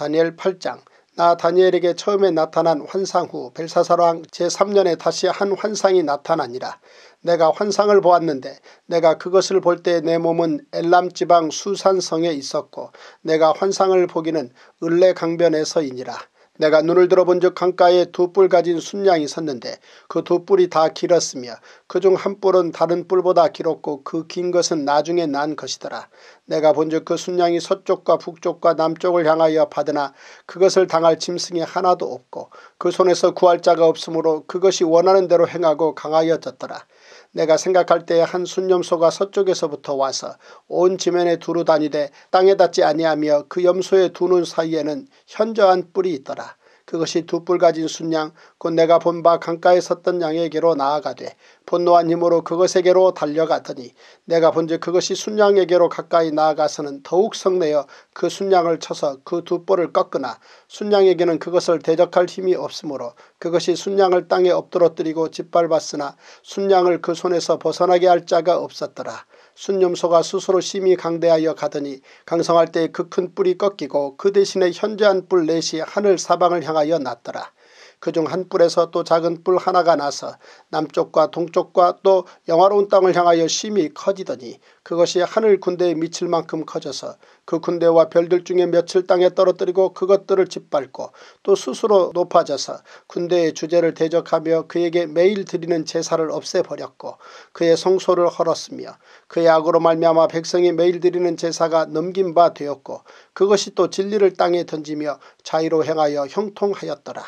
다니엘 8장 나 다니엘에게 처음에 나타난 환상 후 벨사사왕 제3년에 다시 한 환상이 나타나니라. 내가 환상을 보았는데 내가 그것을 볼 때 내 몸은 엘람 지방 수산성에 있었고 내가 환상을 보기는 을레 강변에서이니라. 내가 눈을 들어본 즉 강가에 두 뿔 가진 순양이 섰는데 그 두 뿔이 다 길었으며 그 중 한 뿔은 다른 뿔보다 길었고 그 긴 것은 나중에 난 것이더라. 내가 본즉 그 순양이 서쪽과 북쪽과 남쪽을 향하여 받으나 그것을 당할 짐승이 하나도 없고 그 손에서 구할 자가 없으므로 그것이 원하는 대로 행하고 강하여졌더라. 내가 생각할 때에 한 순염소가 서쪽에서부터 와서 온 지면에 두루 다니되 땅에 닿지 아니하며 그 염소의 두 눈 사이에는 현저한 뿔이 있더라. 그것이 두 뿔 가진 순양 곧 내가 본 바 강가에 섰던 양에게로 나아가되 분노한 힘으로 그것에게로 달려가더니 내가 본즉 그것이 순양에게로 가까이 나아가서는 더욱 성내어 그 순양을 쳐서 그 두 뿔을 꺾으나 순양에게는 그것을 대적할 힘이 없으므로 그것이 순양을 땅에 엎드러뜨리고 짓밟았으나 순양을 그 손에서 벗어나게 할 자가 없었더라. 순념소가 스스로 심히 강대하여 가더니 강성할 때 그 큰 뿔이 꺾이고 그 대신에 현저한 뿔 넷이 하늘 사방을 향하여 났더라. 그중 한 뿔에서 또 작은 뿔 하나가 나서 남쪽과 동쪽과 또 영화로운 땅을 향하여 심히 커지더니 그것이 하늘 군대에 미칠 만큼 커져서 그 군대와 별들 중에 며칠 땅에 떨어뜨리고 그것들을 짓밟고 또 스스로 높아져서 군대의 주제를 대적하며 그에게 매일 드리는 제사를 없애버렸고 그의 성소를 헐었으며 그의 악으로 말미암아 백성이 매일 드리는 제사가 넘긴 바 되었고 그것이 또 진리를 땅에 던지며 자유로 행하여 형통하였더라.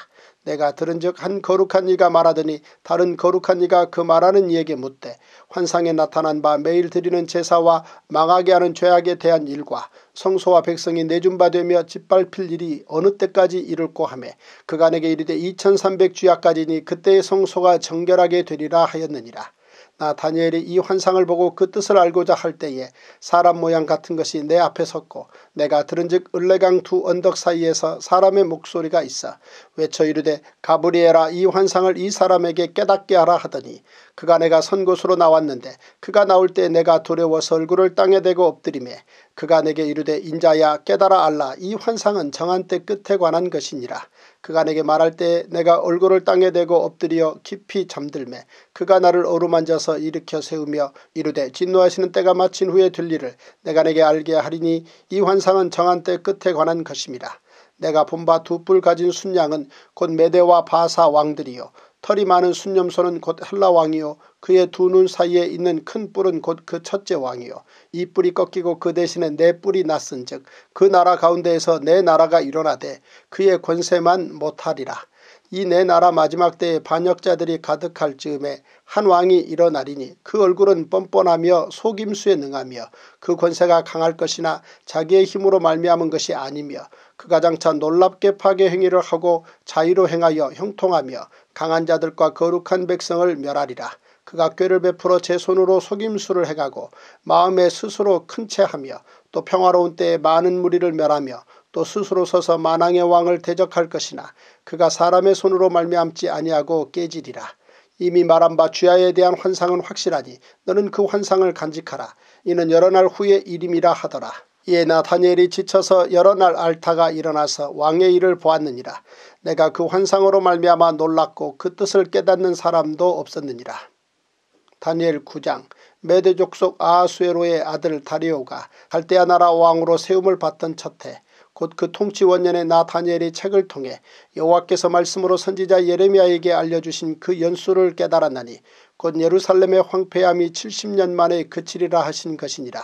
내가 들은즉 한 거룩한 이가 말하더니 다른 거룩한 이가 그 말하는 이에게 묻되 환상에 나타난 바 매일 드리는 제사와 망하게 하는 죄악에 대한 일과 성소와 백성이 내준바되며 짓밟힐 일이 어느 때까지 이룰고 하매 그간에게 이르되 2300주야까지니 그때의 성소가 정결하게 되리라 하였느니라. 나 다니엘이 이 환상을 보고 그 뜻을 알고자 할 때에 사람 모양 같은 것이 내 앞에 섰고 내가 들은즉 을레강 두 언덕 사이에서 사람의 목소리가 있어 외쳐 이르되 가브리엘아 이 환상을 이 사람에게 깨닫게 하라 하더니 그가 내가 선 곳으로 나왔는데 그가 나올 때 내가 두려워서 얼굴을 땅에 대고 엎드리매 그가 내게 이르되 인자야 깨달아 알라 이 환상은 정한 때 끝에 관한 것이니라. 그가 내게 말할 때 내가 얼굴을 땅에 대고 엎드려 깊이 잠들매 그가 나를 어루만져서 일으켜 세우며 이르되 진노하시는 때가 마친 후에 될 일을 내가 내게 알게 하리니 이 환상은 정한 때 끝에 관한 것입니다. 내가 본바 두 뿔 가진 순양은 곧 메대와 바사 왕들이요 털이 많은 순념소는 곧 헬라 왕이요 그의 두 눈 사이에 있는 큰 뿔은 곧 그 첫째 왕이요 이 뿔이 꺾이고 그 대신에 내 뿔이 났은 즉 그 나라 가운데에서 내 나라가 일어나되 그의 권세만 못하리라. 이 내 나라 마지막 때에 반역자들이 가득할 즈음에 한 왕이 일어나리니 그 얼굴은 뻔뻔하며 속임수에 능하며 그 권세가 강할 것이나 자기의 힘으로 말미암은 것이 아니며 그가 장차 놀랍게 파괴 행위를 하고 자유로 행하여 형통하며 강한 자들과 거룩한 백성을 멸하리라. 그가 꾀를 베풀어 제 손으로 속임수를 해가고 마음에 스스로 큰 채하며 또 평화로운 때에 많은 무리를 멸하며 또 스스로 서서 만왕의 왕을 대적할 것이나 그가 사람의 손으로 말미암지 아니하고 깨지리라. 이미 말한 바 주야에 대한 환상은 확실하니 너는 그 환상을 간직하라. 이는 여러 날 후의 일임이라 하더라. 이에 나 다니엘이 지쳐서 여러 날 알타가 일어나서 왕의 일을 보았느니라. 내가 그 환상으로 말미암아 놀랐고 그 뜻을 깨닫는 사람도 없었느니라. 다니엘 9장 메대족 속 아하수에로의 아들 다리오가 갈대아 나라 왕으로 세움을 받던 첫해 곧 그 통치 원년에 나 다니엘이 책을 통해 여호와께서 말씀으로 선지자 예레미야에게 알려주신 그 연수를 깨달았나니 곧 예루살렘의 황폐함이 70년 만에 그치리라 하신 것이니라.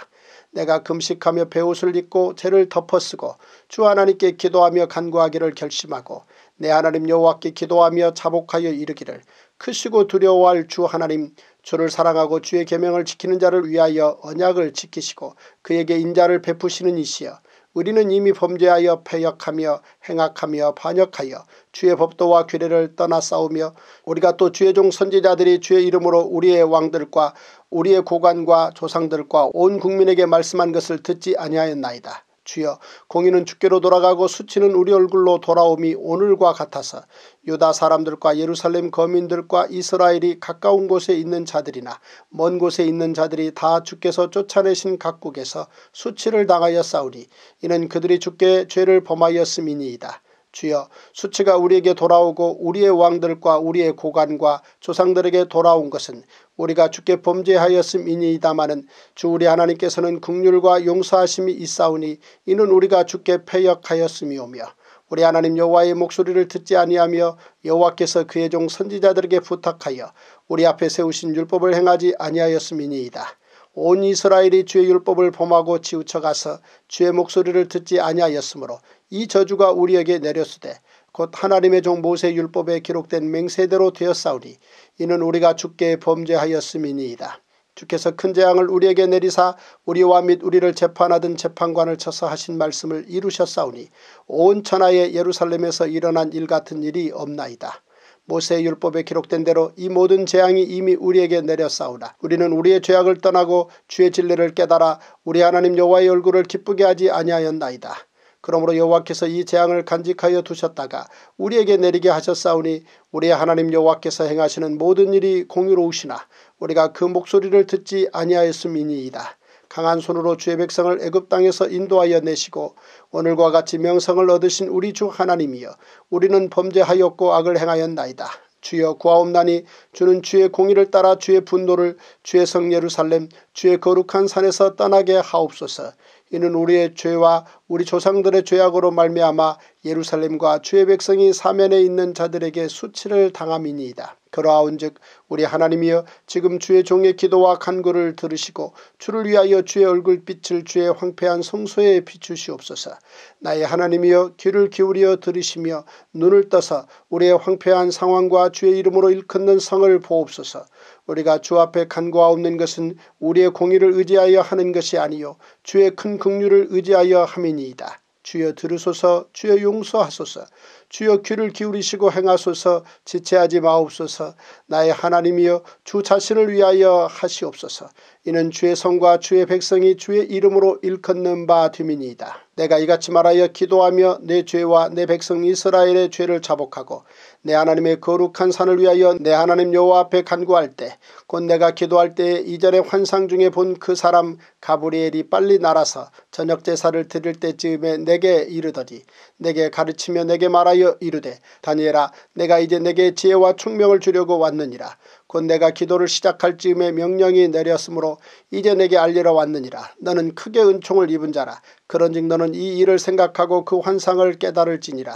내가 금식하며 배옷을 입고 죄를 덮어쓰고 주 하나님께 기도하며 간구하기를 결심하고 내 하나님 여호와께 기도하며 자복하여 이르기를 크시고 두려워할 주 하나님 주를 사랑하고 주의 계명을 지키는 자를 위하여 언약을 지키시고 그에게 인자를 베푸시는 이시여 우리는 이미 범죄하여 패역하며 행악하며 반역하여 주의 법도와 규례를 떠나 싸우며 우리가 또 주의 종 선지자들이 주의 이름으로 우리의 왕들과 우리의 고관과 조상들과 온 국민에게 말씀한 것을 듣지 아니하였나이다. 주여 공의는 주께로 돌아가고 수치는 우리 얼굴로 돌아옴이 오늘과 같아서 유다 사람들과 예루살렘 거민들과 이스라엘이 가까운 곳에 있는 자들이나 먼 곳에 있는 자들이 다 주께서 쫓아내신 각국에서 수치를 당하여 싸우리 이는 그들이 주께 죄를 범하였음이니이다. 주여 수치가 우리에게 돌아오고 우리의 왕들과 우리의 고관과 조상들에게 돌아온 것은 우리가 주께 범죄하였음이니이다마는 주 우리 하나님께서는 국률과 용서하심이 있사오니 이는 우리가 주께 패역하였음이오며 우리 하나님 여호와의 목소리를 듣지 아니하며 여호와께서 그의 종 선지자들에게 부탁하여 우리 앞에 세우신 율법을 행하지 아니하였음이니이다. 온 이스라엘이 주의 율법을 범하고 치우쳐가서 주의 목소리를 듣지 아니하였으므로 이 저주가 우리에게 내렸으되 곧 하나님의 종 모세 율법에 기록된 맹세대로 되었사오니 이는 우리가 주께 범죄하였음이니이다. 주께서 큰 재앙을 우리에게 내리사 우리와 및 우리를 재판하던 재판관을 쳐서 하신 말씀을 이루셨사오니 온 천하의 예루살렘에서 일어난 일 같은 일이 없나이다. 모세의 율법에 기록된 대로 이 모든 재앙이 이미 우리에게 내렸사오나 우리는 우리의 죄악을 떠나고 주의 진리를 깨달아 우리 하나님 여호와의 얼굴을 기쁘게 하지 아니하였나이다. 그러므로 여호와께서 이 재앙을 간직하여 두셨다가 우리에게 내리게 하셨사오니 우리의 하나님 여호와께서 행하시는 모든 일이 공유로우시나 우리가 그 목소리를 듣지 아니하였음이니이다. 강한 손으로 주의 백성을 애굽 땅에서 인도하여 내시고 오늘과 같이 명성을 얻으신 우리 주 하나님이여 우리는 범죄하였고 악을 행하였나이다. 주여 구하옵나니 주는 주의 공의를 따라 주의 분노를 주의 성 예루살렘 주의 거룩한 산에서 떠나게 하옵소서. 이는 우리의 죄와 우리 조상들의 죄악으로 말미암아 예루살렘과 주의 백성이 사면에 있는 자들에게 수치를 당함이니이다. 그러하온즉 우리 하나님이여 지금 주의 종의 기도와 간구를 들으시고 주를 위하여 주의 얼굴빛을 주의 황폐한 성소에 비추시옵소서. 나의 하나님이여 귀를 기울여 들으시며 눈을 떠서 우리의 황폐한 상황과 주의 이름으로 일컫는 성을 보옵소서. 우리가 주 앞에 간구하옵는 것은 우리의 공의를 의지하여 하는 것이 아니요 주의 큰 긍휼을 의지하여 함이니이다. 주여 들으소서 주여 용서하소서 주여 귀를 기울이시고 행하소서 지체하지 마옵소서 나의 하나님이여 주 자신을 위하여 하시옵소서 이는 주의 성과 주의 백성이 주의 이름으로 일컫는 바 됨이니이다. 내가 이같이 말하여 기도하며 내 죄와 내 백성 이스라엘의 죄를 자복하고 내 하나님의 거룩한 산을 위하여 내 하나님 여호와 앞에 간구할 때 곧 내가 기도할 때 이전에 환상 중에 본 그 사람 가브리엘이 빨리 날아서 저녁 제사를 드릴 때쯤에 내게 이르더니 내게 가르치며 내게 말하여 이르되 다니엘아 내가 이제 내게 지혜와 총명을 주려고 왔느니라 곧 내가 기도를 시작할 즈음에 명령이 내렸으므로 이제 내게 알리러 왔느니라. 너는 크게 은총을 입은 자라. 그런즉 너는 이 일을 생각하고 그 환상을 깨달을지니라.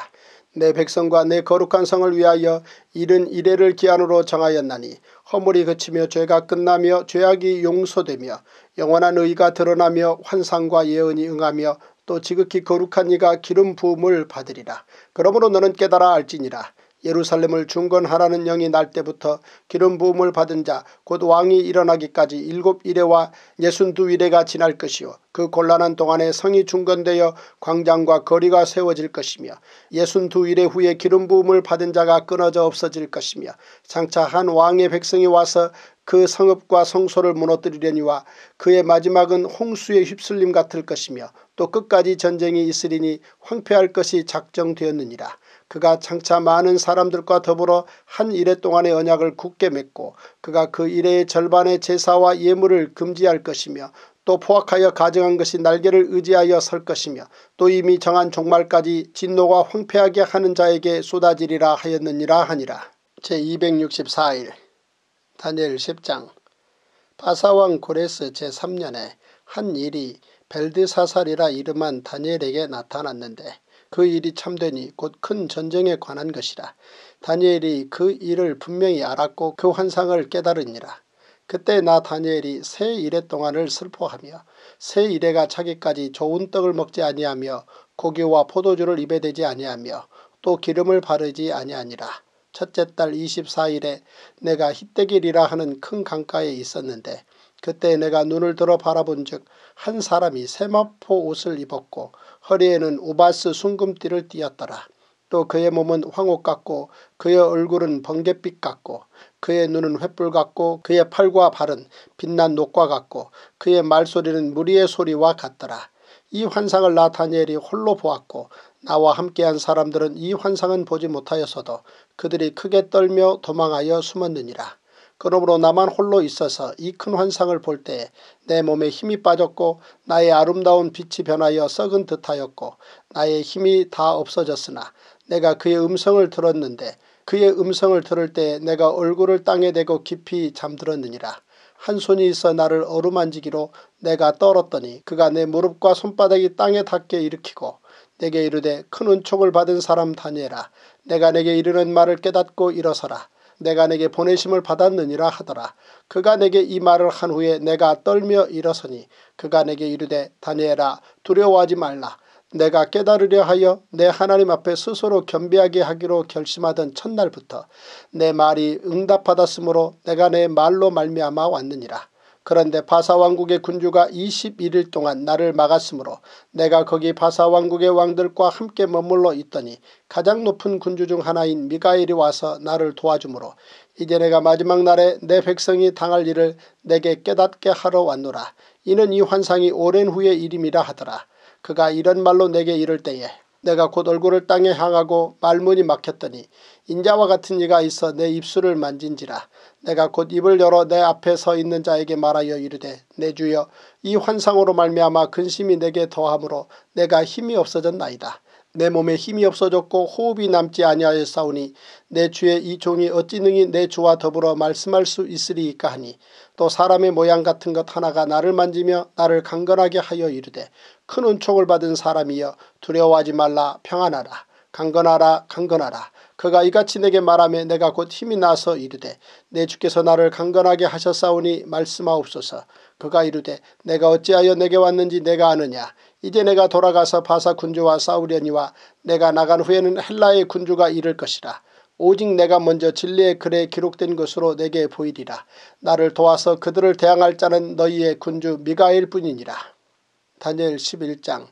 내 백성과 내 거룩한 성을 위하여 이른 이래를 기한으로 정하였나니 허물이 그치며 죄가 끝나며 죄악이 용서되며 영원한 의가 드러나며 환상과 예언이 응하며 또 지극히 거룩한 이가 기름 부음을 받으리라. 그러므로 너는 깨달아 알지니라. 예루살렘을 중건하라는 영이 날 때부터 기름 부음을 받은 자 곧 왕이 일어나기까지 일곱 이래와 예순 두 이래가 지날 것이요 그 곤란한 동안에 성이 중건되어 광장과 거리가 세워질 것이며 예순 두 이래 후에 기름 부음을 받은 자가 끊어져 없어질 것이며 장차 한 왕의 백성이 와서 그 성읍과 성소를 무너뜨리려니와 그의 마지막은 홍수의 휩쓸림 같을 것이며 또 끝까지 전쟁이 있으리니 황폐할 것이 작정되었느니라. 그가 장차 많은 사람들과 더불어 한 일해 동안의 언약을 굳게 맺고 그가 그 일해의 절반의 제사와 예물을 금지할 것이며 또 포악하여 가정한 것이 날개를 의지하여 설 것이며 또 이미 정한 종말까지 진노가 황폐하게 하는 자에게 쏟아지리라 하였느니라 하니라. 제264일 다니엘 10장 바사왕 고레스 제3년에 한 일이 벨드사살이라 이름한 다니엘에게 나타났는데 그 일이 참되니 곧 큰 전쟁에 관한 것이라. 다니엘이 그 일을 분명히 알았고 그 환상을 깨달으니라. 그때 나 다니엘이 새 일해 동안을 슬퍼하며 새 일해가 차기까지 좋은 떡을 먹지 아니하며 고기와 포도주를 입에 대지 아니하며 또 기름을 바르지 아니하니라. 첫째 달 24일에 내가 히떼길이라 하는 큰 강가에 있었는데 그때 내가 눈을 들어 바라본 즉 한 사람이 세마포 옷을 입었고 허리에는 우바스 순금띠를 띠었더라. 또 그의 몸은 황옥 같고 그의 얼굴은 번갯빛 같고 그의 눈은 횃불 같고 그의 팔과 발은 빛난 녹과 같고 그의 말소리는 무리의 소리와 같더라. 이 환상을 나타니엘이 홀로 보았고 나와 함께한 사람들은 이 환상은 보지 못하였어도 그들이 크게 떨며 도망하여 숨었느니라. 그러므로 나만 홀로 있어서 이 큰 환상을 볼 때에 내 몸에 힘이 빠졌고 나의 아름다운 빛이 변하여 썩은 듯하였고 나의 힘이 다 없어졌으나 내가 그의 음성을 들었는데 그의 음성을 들을 때 내가 얼굴을 땅에 대고 깊이 잠들었느니라. 한 손이 있어 나를 어루만지기로 내가 떨었더니 그가 내 무릎과 손바닥이 땅에 닿게 일으키고 내게 이르되 큰 은총을 받은 사람 다니엘아 내가 내게 이르는 말을 깨닫고 일어서라. 내가 내게 보내심을 받았느니라 하더라. 그가 내게 이 말을 한 후에 내가 떨며 일어서니 그가 내게 이르되 다니엘아 두려워하지 말라. 내가 깨달으려 하여 내 하나님 앞에 스스로 겸비하게 하기로 결심하던 첫날부터 내 말이 응답받았으므로 내가 내 말로 말미암아 왔느니라. 그런데 바사왕국의 군주가 21일 동안 나를 막았으므로 내가 거기 바사왕국의 왕들과 함께 머물러 있더니 가장 높은 군주 중 하나인 미가엘이 와서 나를 도와주므로 이제 내가 마지막 날에 내 백성이 당할 일을 내게 깨닫게 하러 왔노라. 이는 이 환상이 오랜 후의 일임이라 하더라. 그가 이런 말로 내게 이를 때에 내가 곧 얼굴을 땅에 향하고 말문이 막혔더니 인자와 같은 이가 있어 내 입술을 만진지라 내가 곧 입을 열어 내 앞에 서 있는 자에게 말하여 이르되 내 주여 이 환상으로 말미암아 근심이 내게 더하므로 내가 힘이 없어졌나이다. 내 몸에 힘이 없어졌고 호흡이 남지 아니하였사오니 내 주의 이 종이 어찌 능히 내 주와 더불어 말씀할 수 있으리이까 하니 또 사람의 모양 같은 것 하나가 나를 만지며 나를 강건하게 하여 이르되 큰 은총을 받은 사람이여 두려워하지 말라 평안하라 강건하라 강건하라 그가 이같이 내게 말하며 내가 곧 힘이 나서 이르되 내 주께서 나를 강건하게 하셨사오니 말씀하옵소서. 그가 이르되 내가 어찌하여 내게 왔는지 내가 아느냐? 이제 내가 돌아가서 바사 군주와 싸우려니와 내가 나간 후에는 헬라의 군주가 이를 것이라. 오직 내가 먼저 진리의 글에 기록된 것으로 내게 보이리라. 나를 도와서 그들을 대항할 자는 너희의 군주 미가엘 뿐이니라. 다니엘 11장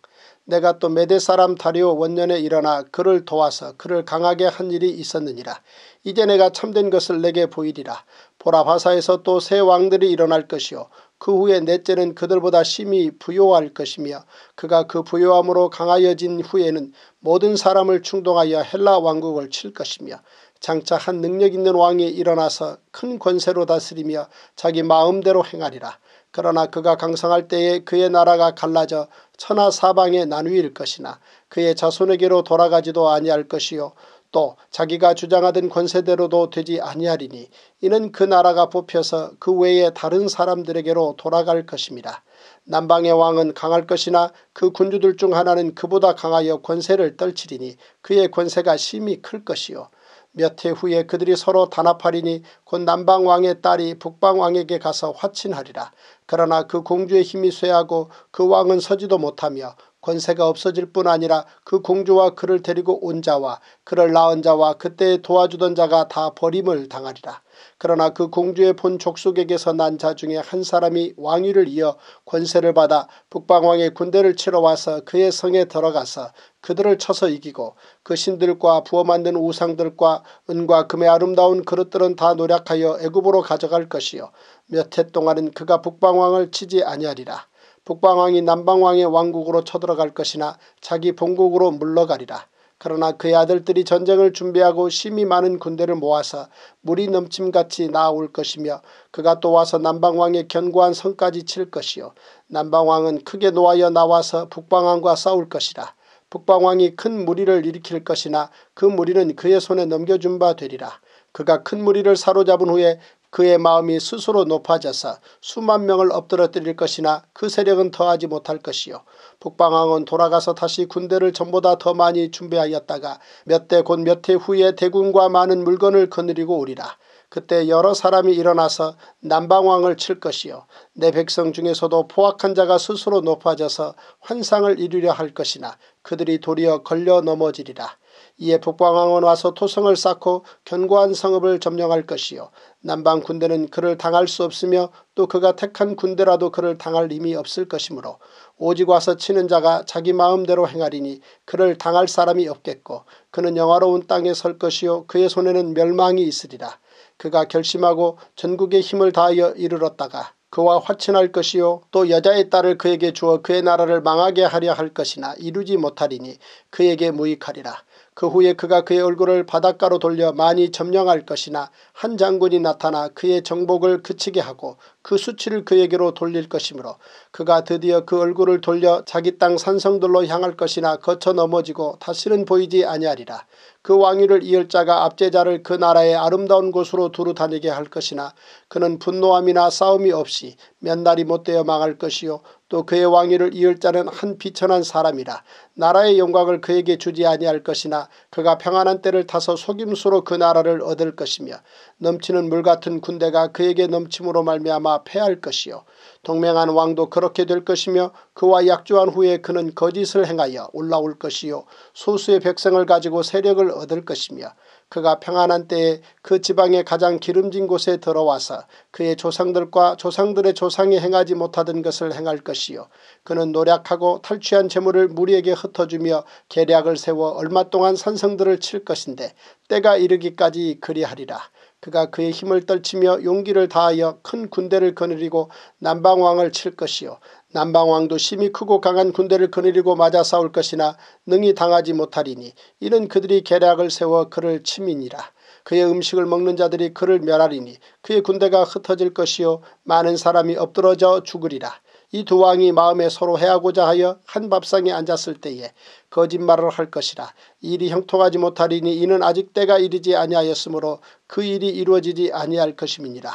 내가 또 메대 사람 다리오 원년에 일어나 그를 도와서 그를 강하게 한 일이 있었느니라. 이제 내가 참된 것을 내게 보이리라. 보라 바사에서 또 새 왕들이 일어날 것이요. 그 후에 넷째는 그들보다 심히 부요할 것이며 그가 그 부요함으로 강하여진 후에는 모든 사람을 충동하여 헬라 왕국을 칠 것이며 장차 한 능력 있는 왕이 일어나서 큰 권세로 다스리며 자기 마음대로 행하리라. 그러나 그가 강성할 때에 그의 나라가 갈라져 천하 사방에 나누일 것이나 그의 자손에게로 돌아가지도 아니할 것이요 또 자기가 주장하던 권세대로도 되지 아니하리니 이는 그 나라가 뽑혀서 그 외에 다른 사람들에게로 돌아갈 것입니다. 남방의 왕은 강할 것이나 그 군주들 중 하나는 그보다 강하여 권세를 떨치리니 그의 권세가 심히 클 것이요 몇 해 후에 그들이 서로 단합하리니 곧 남방왕의 딸이 북방왕에게 가서 화친하리라. 그러나 그 공주의 힘이 쇠하고 그 왕은 서지도 못하며 권세가 없어질 뿐 아니라 그 공주와 그를 데리고 온 자와 그를 낳은 자와 그때 도와주던 자가 다 버림을 당하리라. 그러나 그 공주의 본 족속에게서 난 자 중에 한 사람이 왕위를 이어 권세를 받아 북방왕의 군대를 치러 와서 그의 성에 들어가서 그들을 쳐서 이기고 그 신들과 부어 만든 우상들과 은과 금의 아름다운 그릇들은 다 노력하여 애굽으로 가져갈 것이요 몇 해 동안은 그가 북방왕을 치지 아니하리라. 북방왕이 남방왕의 왕국으로 쳐들어갈 것이나 자기 본국으로 물러가리라. 그러나 그의 아들들이 전쟁을 준비하고 심히 많은 군대를 모아서 물이 넘침같이 나아올 것이며 그가 또 와서 남방왕의 견고한 성까지 칠 것이요 남방왕은 크게 노하여 나와서 북방왕과 싸울 것이라. 북방왕이 큰 무리를 일으킬 것이나 그 무리는 그의 손에 넘겨준 바 되리라. 그가 큰 무리를 사로잡은 후에 그의 마음이 스스로 높아져서 수만 명을 엎드러뜨릴 것이나 그 세력은 더하지 못할 것이요. 북방왕은 돌아가서 다시 군대를 전보다 더 많이 준비하였다가 몇 대 곧 몇 해 후에 대군과 많은 물건을 거느리고 오리라. 그때 여러 사람이 일어나서 남방왕을 칠 것이요. 내 백성 중에서도 포악한 자가 스스로 높아져서 환상을 이루려 할 것이나 그들이 도리어 걸려 넘어지리라. 이에 북방왕은 와서 토성을 쌓고 견고한 성읍을 점령할 것이요. 남방 군대는 그를 당할 수 없으며 또 그가 택한 군대라도 그를 당할 힘이 없을 것이므로 오직 와서 치는 자가 자기 마음대로 행하리니 그를 당할 사람이 없겠고 그는 영화로운 땅에 설 것이요 그의 손에는 멸망이 있으리라. 그가 결심하고 전국의 힘을 다하여 이르렀다가 그와 화친할 것이요 또 여자의 딸을 그에게 주어 그의 나라를 망하게 하려 할 것이나 이루지 못하리니 그에게 무익하리라. 그 후에 그가 그의 얼굴을 바닷가로 돌려 많이 점령할 것이나 한 장군이 나타나 그의 정복을 그치게 하고 그 수치를 그에게로 돌릴 것이므로 그가 드디어 그 얼굴을 돌려 자기 땅 산성들로 향할 것이나 거쳐 넘어지고 다시는 보이지 아니하리라. 그 왕위를 이을 자가 압제자를 그 나라의 아름다운 곳으로 두루 다니게 할 것이나 그는 분노함이나 싸움이 없이 몇 날이 못되어 망할 것이요 또 그의 왕위를 이을 자는 한 비천한 사람이라 나라의 영광을 그에게 주지 아니할 것이나 그가 평안한 때를 타서 속임수로 그 나라를 얻을 것이며 넘치는 물같은 군대가 그에게 넘침으로 말미암아 패할 것이요. 동맹한 왕도 그렇게 될 것이며 그와 약조한 후에 그는 거짓을 행하여 올라올 것이요. 소수의 백성을 가지고 세력을 얻을 것이며 그가 평안한 때에 그 지방의 가장 기름진 곳에 들어와서 그의 조상들과 조상들의 조상이 행하지 못하던 것을 행할 것이요 그는 노력하고 탈취한 재물을 무리에게 흩어주며 계략을 세워 얼마 동안 산성들을 칠 것인데 때가 이르기까지 그리하리라. 그가 그의 힘을 떨치며 용기를 다하여 큰 군대를 거느리고 남방왕을 칠 것이요 남방왕도 심히 크고 강한 군대를 거느리고 맞아 싸울 것이나 능히 당하지 못하리니 이는 그들이 계략을 세워 그를 치민이라. 그의 음식을 먹는 자들이 그를 멸하리니 그의 군대가 흩어질 것이요 많은 사람이 엎드러져 죽으리라. 이 두 왕이 마음에 서로 해하고자 하여 한 밥상에 앉았을 때에 거짓말을 할 것이라. 일이 형통하지 못하리니 이는 아직 때가 이르지 아니하였으므로 그 일이 이루어지지 아니할 것임이니라.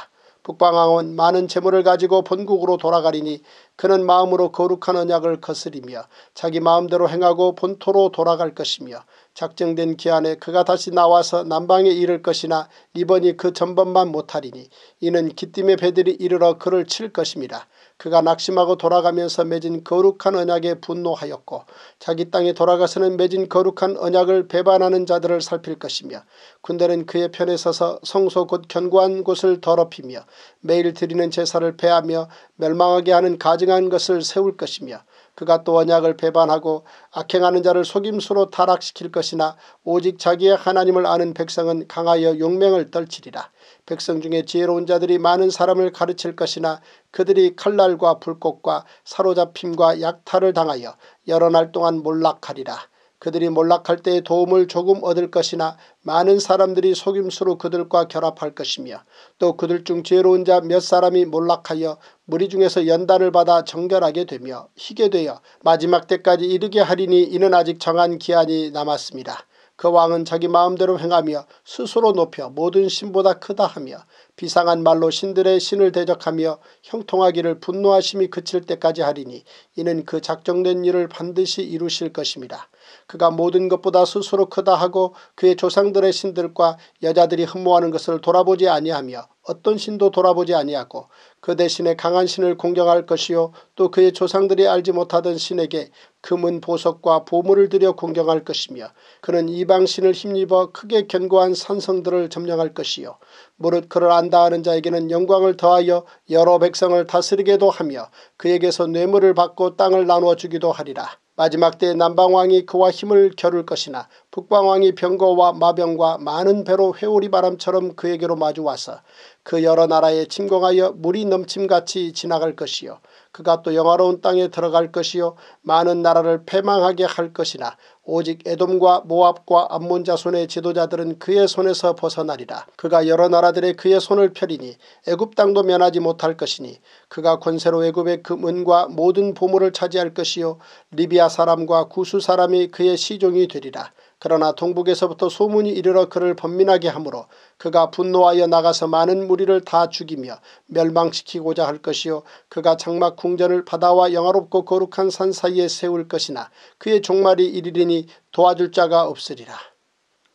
북방왕은 많은 재물을 가지고 본국으로 돌아가리니 그는 마음으로 거룩한 언약을 거스리며 자기 마음대로 행하고 본토로 돌아갈 것이며 작정된 기한에 그가 다시 나와서 남방에 이를 것이나 이번이 그 전번만 못하리니 이는 기띔의 배들이 이르러 그를 칠 것입니다. 그가 낙심하고 돌아가면서 맺은 거룩한 언약에 분노하였고 자기 땅에 돌아가서는 맺은 거룩한 언약을 배반하는 자들을 살필 것이며 군대는 그의 편에 서서 성소 곧 견고한 곳을 더럽히며 매일 드리는 제사를 패하며 멸망하게 하는 가증한 것을 세울 것이며 그가 또 언약을 배반하고 악행하는 자를 속임수로 타락시킬 것이나 오직 자기의 하나님을 아는 백성은 강하여 용맹을 떨치리라. 백성 중에 지혜로운 자들이 많은 사람을 가르칠 것이나 그들이 칼날과 불꽃과 사로잡힘과 약탈을 당하여 여러 날 동안 몰락하리라. 그들이 몰락할 때에 도움을 조금 얻을 것이나 많은 사람들이 속임수로 그들과 결합할 것이며 또 그들 중 지혜로운 자 몇 사람이 몰락하여 무리 중에서 연단을 받아 정결하게 되며 희게 되어 마지막 때까지 이르게 하리니 이는 아직 정한 기한이 남았습니다. 그 왕은 자기 마음대로 행하며 스스로 높여 모든 신보다 크다 하며 비상한 말로 신들의 신을 대적하며 형통하기를 분노하심이 그칠 때까지 하리니 이는 그 작정된 일을 반드시 이루실 것입니다. 그가 모든 것보다 스스로 크다 하고 그의 조상들의 신들과 여자들이 흠모하는 것을 돌아보지 아니하며 어떤 신도 돌아보지 아니하고 그 대신에 강한 신을 공경할 것이요 또 그의 조상들이 알지 못하던 신에게 금은 보석과 보물을 들여 공경할 것이며 그는 이방신을 힘입어 크게 견고한 산성들을 점령할 것이요 무릇 그를 안다 하는 자에게는 영광을 더하여 여러 백성을 다스리게도 하며 그에게서 뇌물을 받고 땅을 나누어 주기도 하리라. 마지막 때 남방왕이 그와 힘을 겨룰 것이나 북방왕이 병거와 마병과 많은 배로 회오리 바람처럼 그에게로 마주와서 그 여러 나라에 침공하여 물이 넘침같이 지나갈 것이요. 그가 또 영화로운 땅에 들어갈 것이요. 많은 나라를 패망하게 할 것이나 오직 에돔과 모압과 암몬 자손의 지도자들은 그의 손에서 벗어나리라. 그가 여러 나라들의 그의 손을 펴리니 애굽 땅도 면하지 못할 것이니 그가 권세로 애굽의 금은과 모든 보물을 차지할 것이요 리비아 사람과 구수 사람이 그의 시종이 되리라. 그러나 동북에서부터 소문이 이르러 그를 번민하게 하므로 그가 분노하여 나가서 많은 무리를 다 죽이며 멸망시키고자 할 것이요 그가 장막 궁전을 바다와 영화롭고 거룩한 산 사이에 세울 것이나 그의 종말이 이르리니 도와줄 자가 없으리라.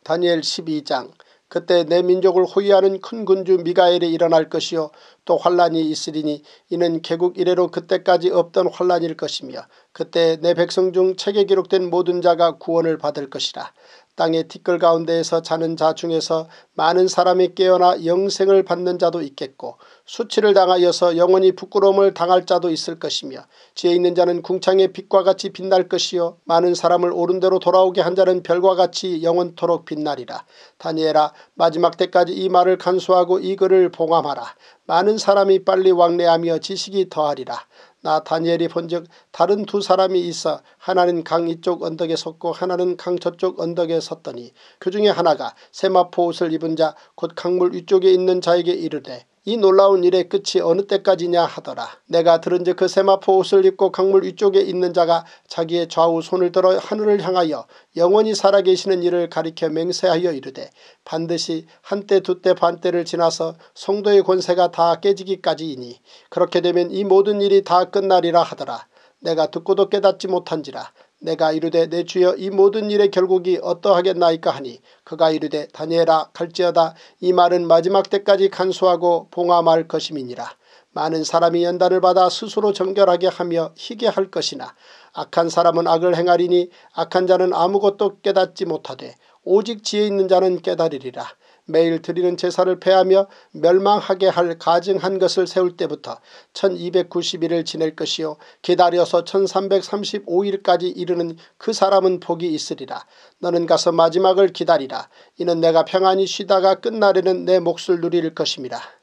다니엘 12장 그때 내 민족을 호위하는 큰 군주 미가엘이 일어날 것이요 또 환란이 있으리니 이는 개국 이래로 그때까지 없던 환란일 것이며 그때 내 백성 중 책에 기록된 모든 자가 구원을 받을 것이라. 땅의 티끌 가운데에서 자는 자 중에서 많은 사람이 깨어나 영생을 받는 자도 있겠고 수치를 당하여서 영원히 부끄러움을 당할 자도 있을 것이며 지혜 있는 자는 궁창의 빛과 같이 빛날 것이요 많은 사람을 옳은 대로 돌아오게 한 자는 별과 같이 영원토록 빛나리라. 다니엘아 마지막 때까지 이 말을 간수하고 이 글을 봉함하라. 많은 사람이 빨리 왕래하며 지식이 더하리라. 나 다니엘이 본즉 다른 두 사람이 있어 하나는 강 이쪽 언덕에 섰고 하나는 강 저쪽 언덕에 섰더니 그 중에 하나가 세마포 옷을 입은 자 곧 강물 위쪽에 있는 자에게 이르되 이 놀라운 일의 끝이 어느 때까지냐 하더라. 내가 들은즉 그 세마포 옷을 입고 강물 위쪽에 있는 자가 자기의 좌우 손을 들어 하늘을 향하여 영원히 살아계시는 일을 가리켜 맹세하여 이르되 반드시 한때 두때 반때를 지나서 성도의 권세가 다 깨지기까지이니 그렇게 되면 이 모든 일이 다 끝나리라 하더라. 내가 듣고도 깨닫지 못한지라 내가 이르되 내 주여 이 모든 일의 결국이 어떠하겠나이까 하니 그가 이르되 다니엘아 갈지어다 이 말은 마지막 때까지 간수하고 봉함할 것임이니라. 많은 사람이 연단을 받아 스스로 정결하게 하며 희게 할 것이나 악한 사람은 악을 행하리니 악한 자는 아무것도 깨닫지 못하되 오직 지혜 있는 자는 깨달으리라. 매일 드리는 제사를 폐하며 멸망하게 할 가증한 것을 세울 때부터 1290일을 지낼 것이요 기다려서 1335일까지 이르는 그 사람은 복이 있으리라. 너는 가서 마지막을 기다리라. 이는 내가 평안히 쉬다가 끝날에는 내 몫을 누릴 것입니다.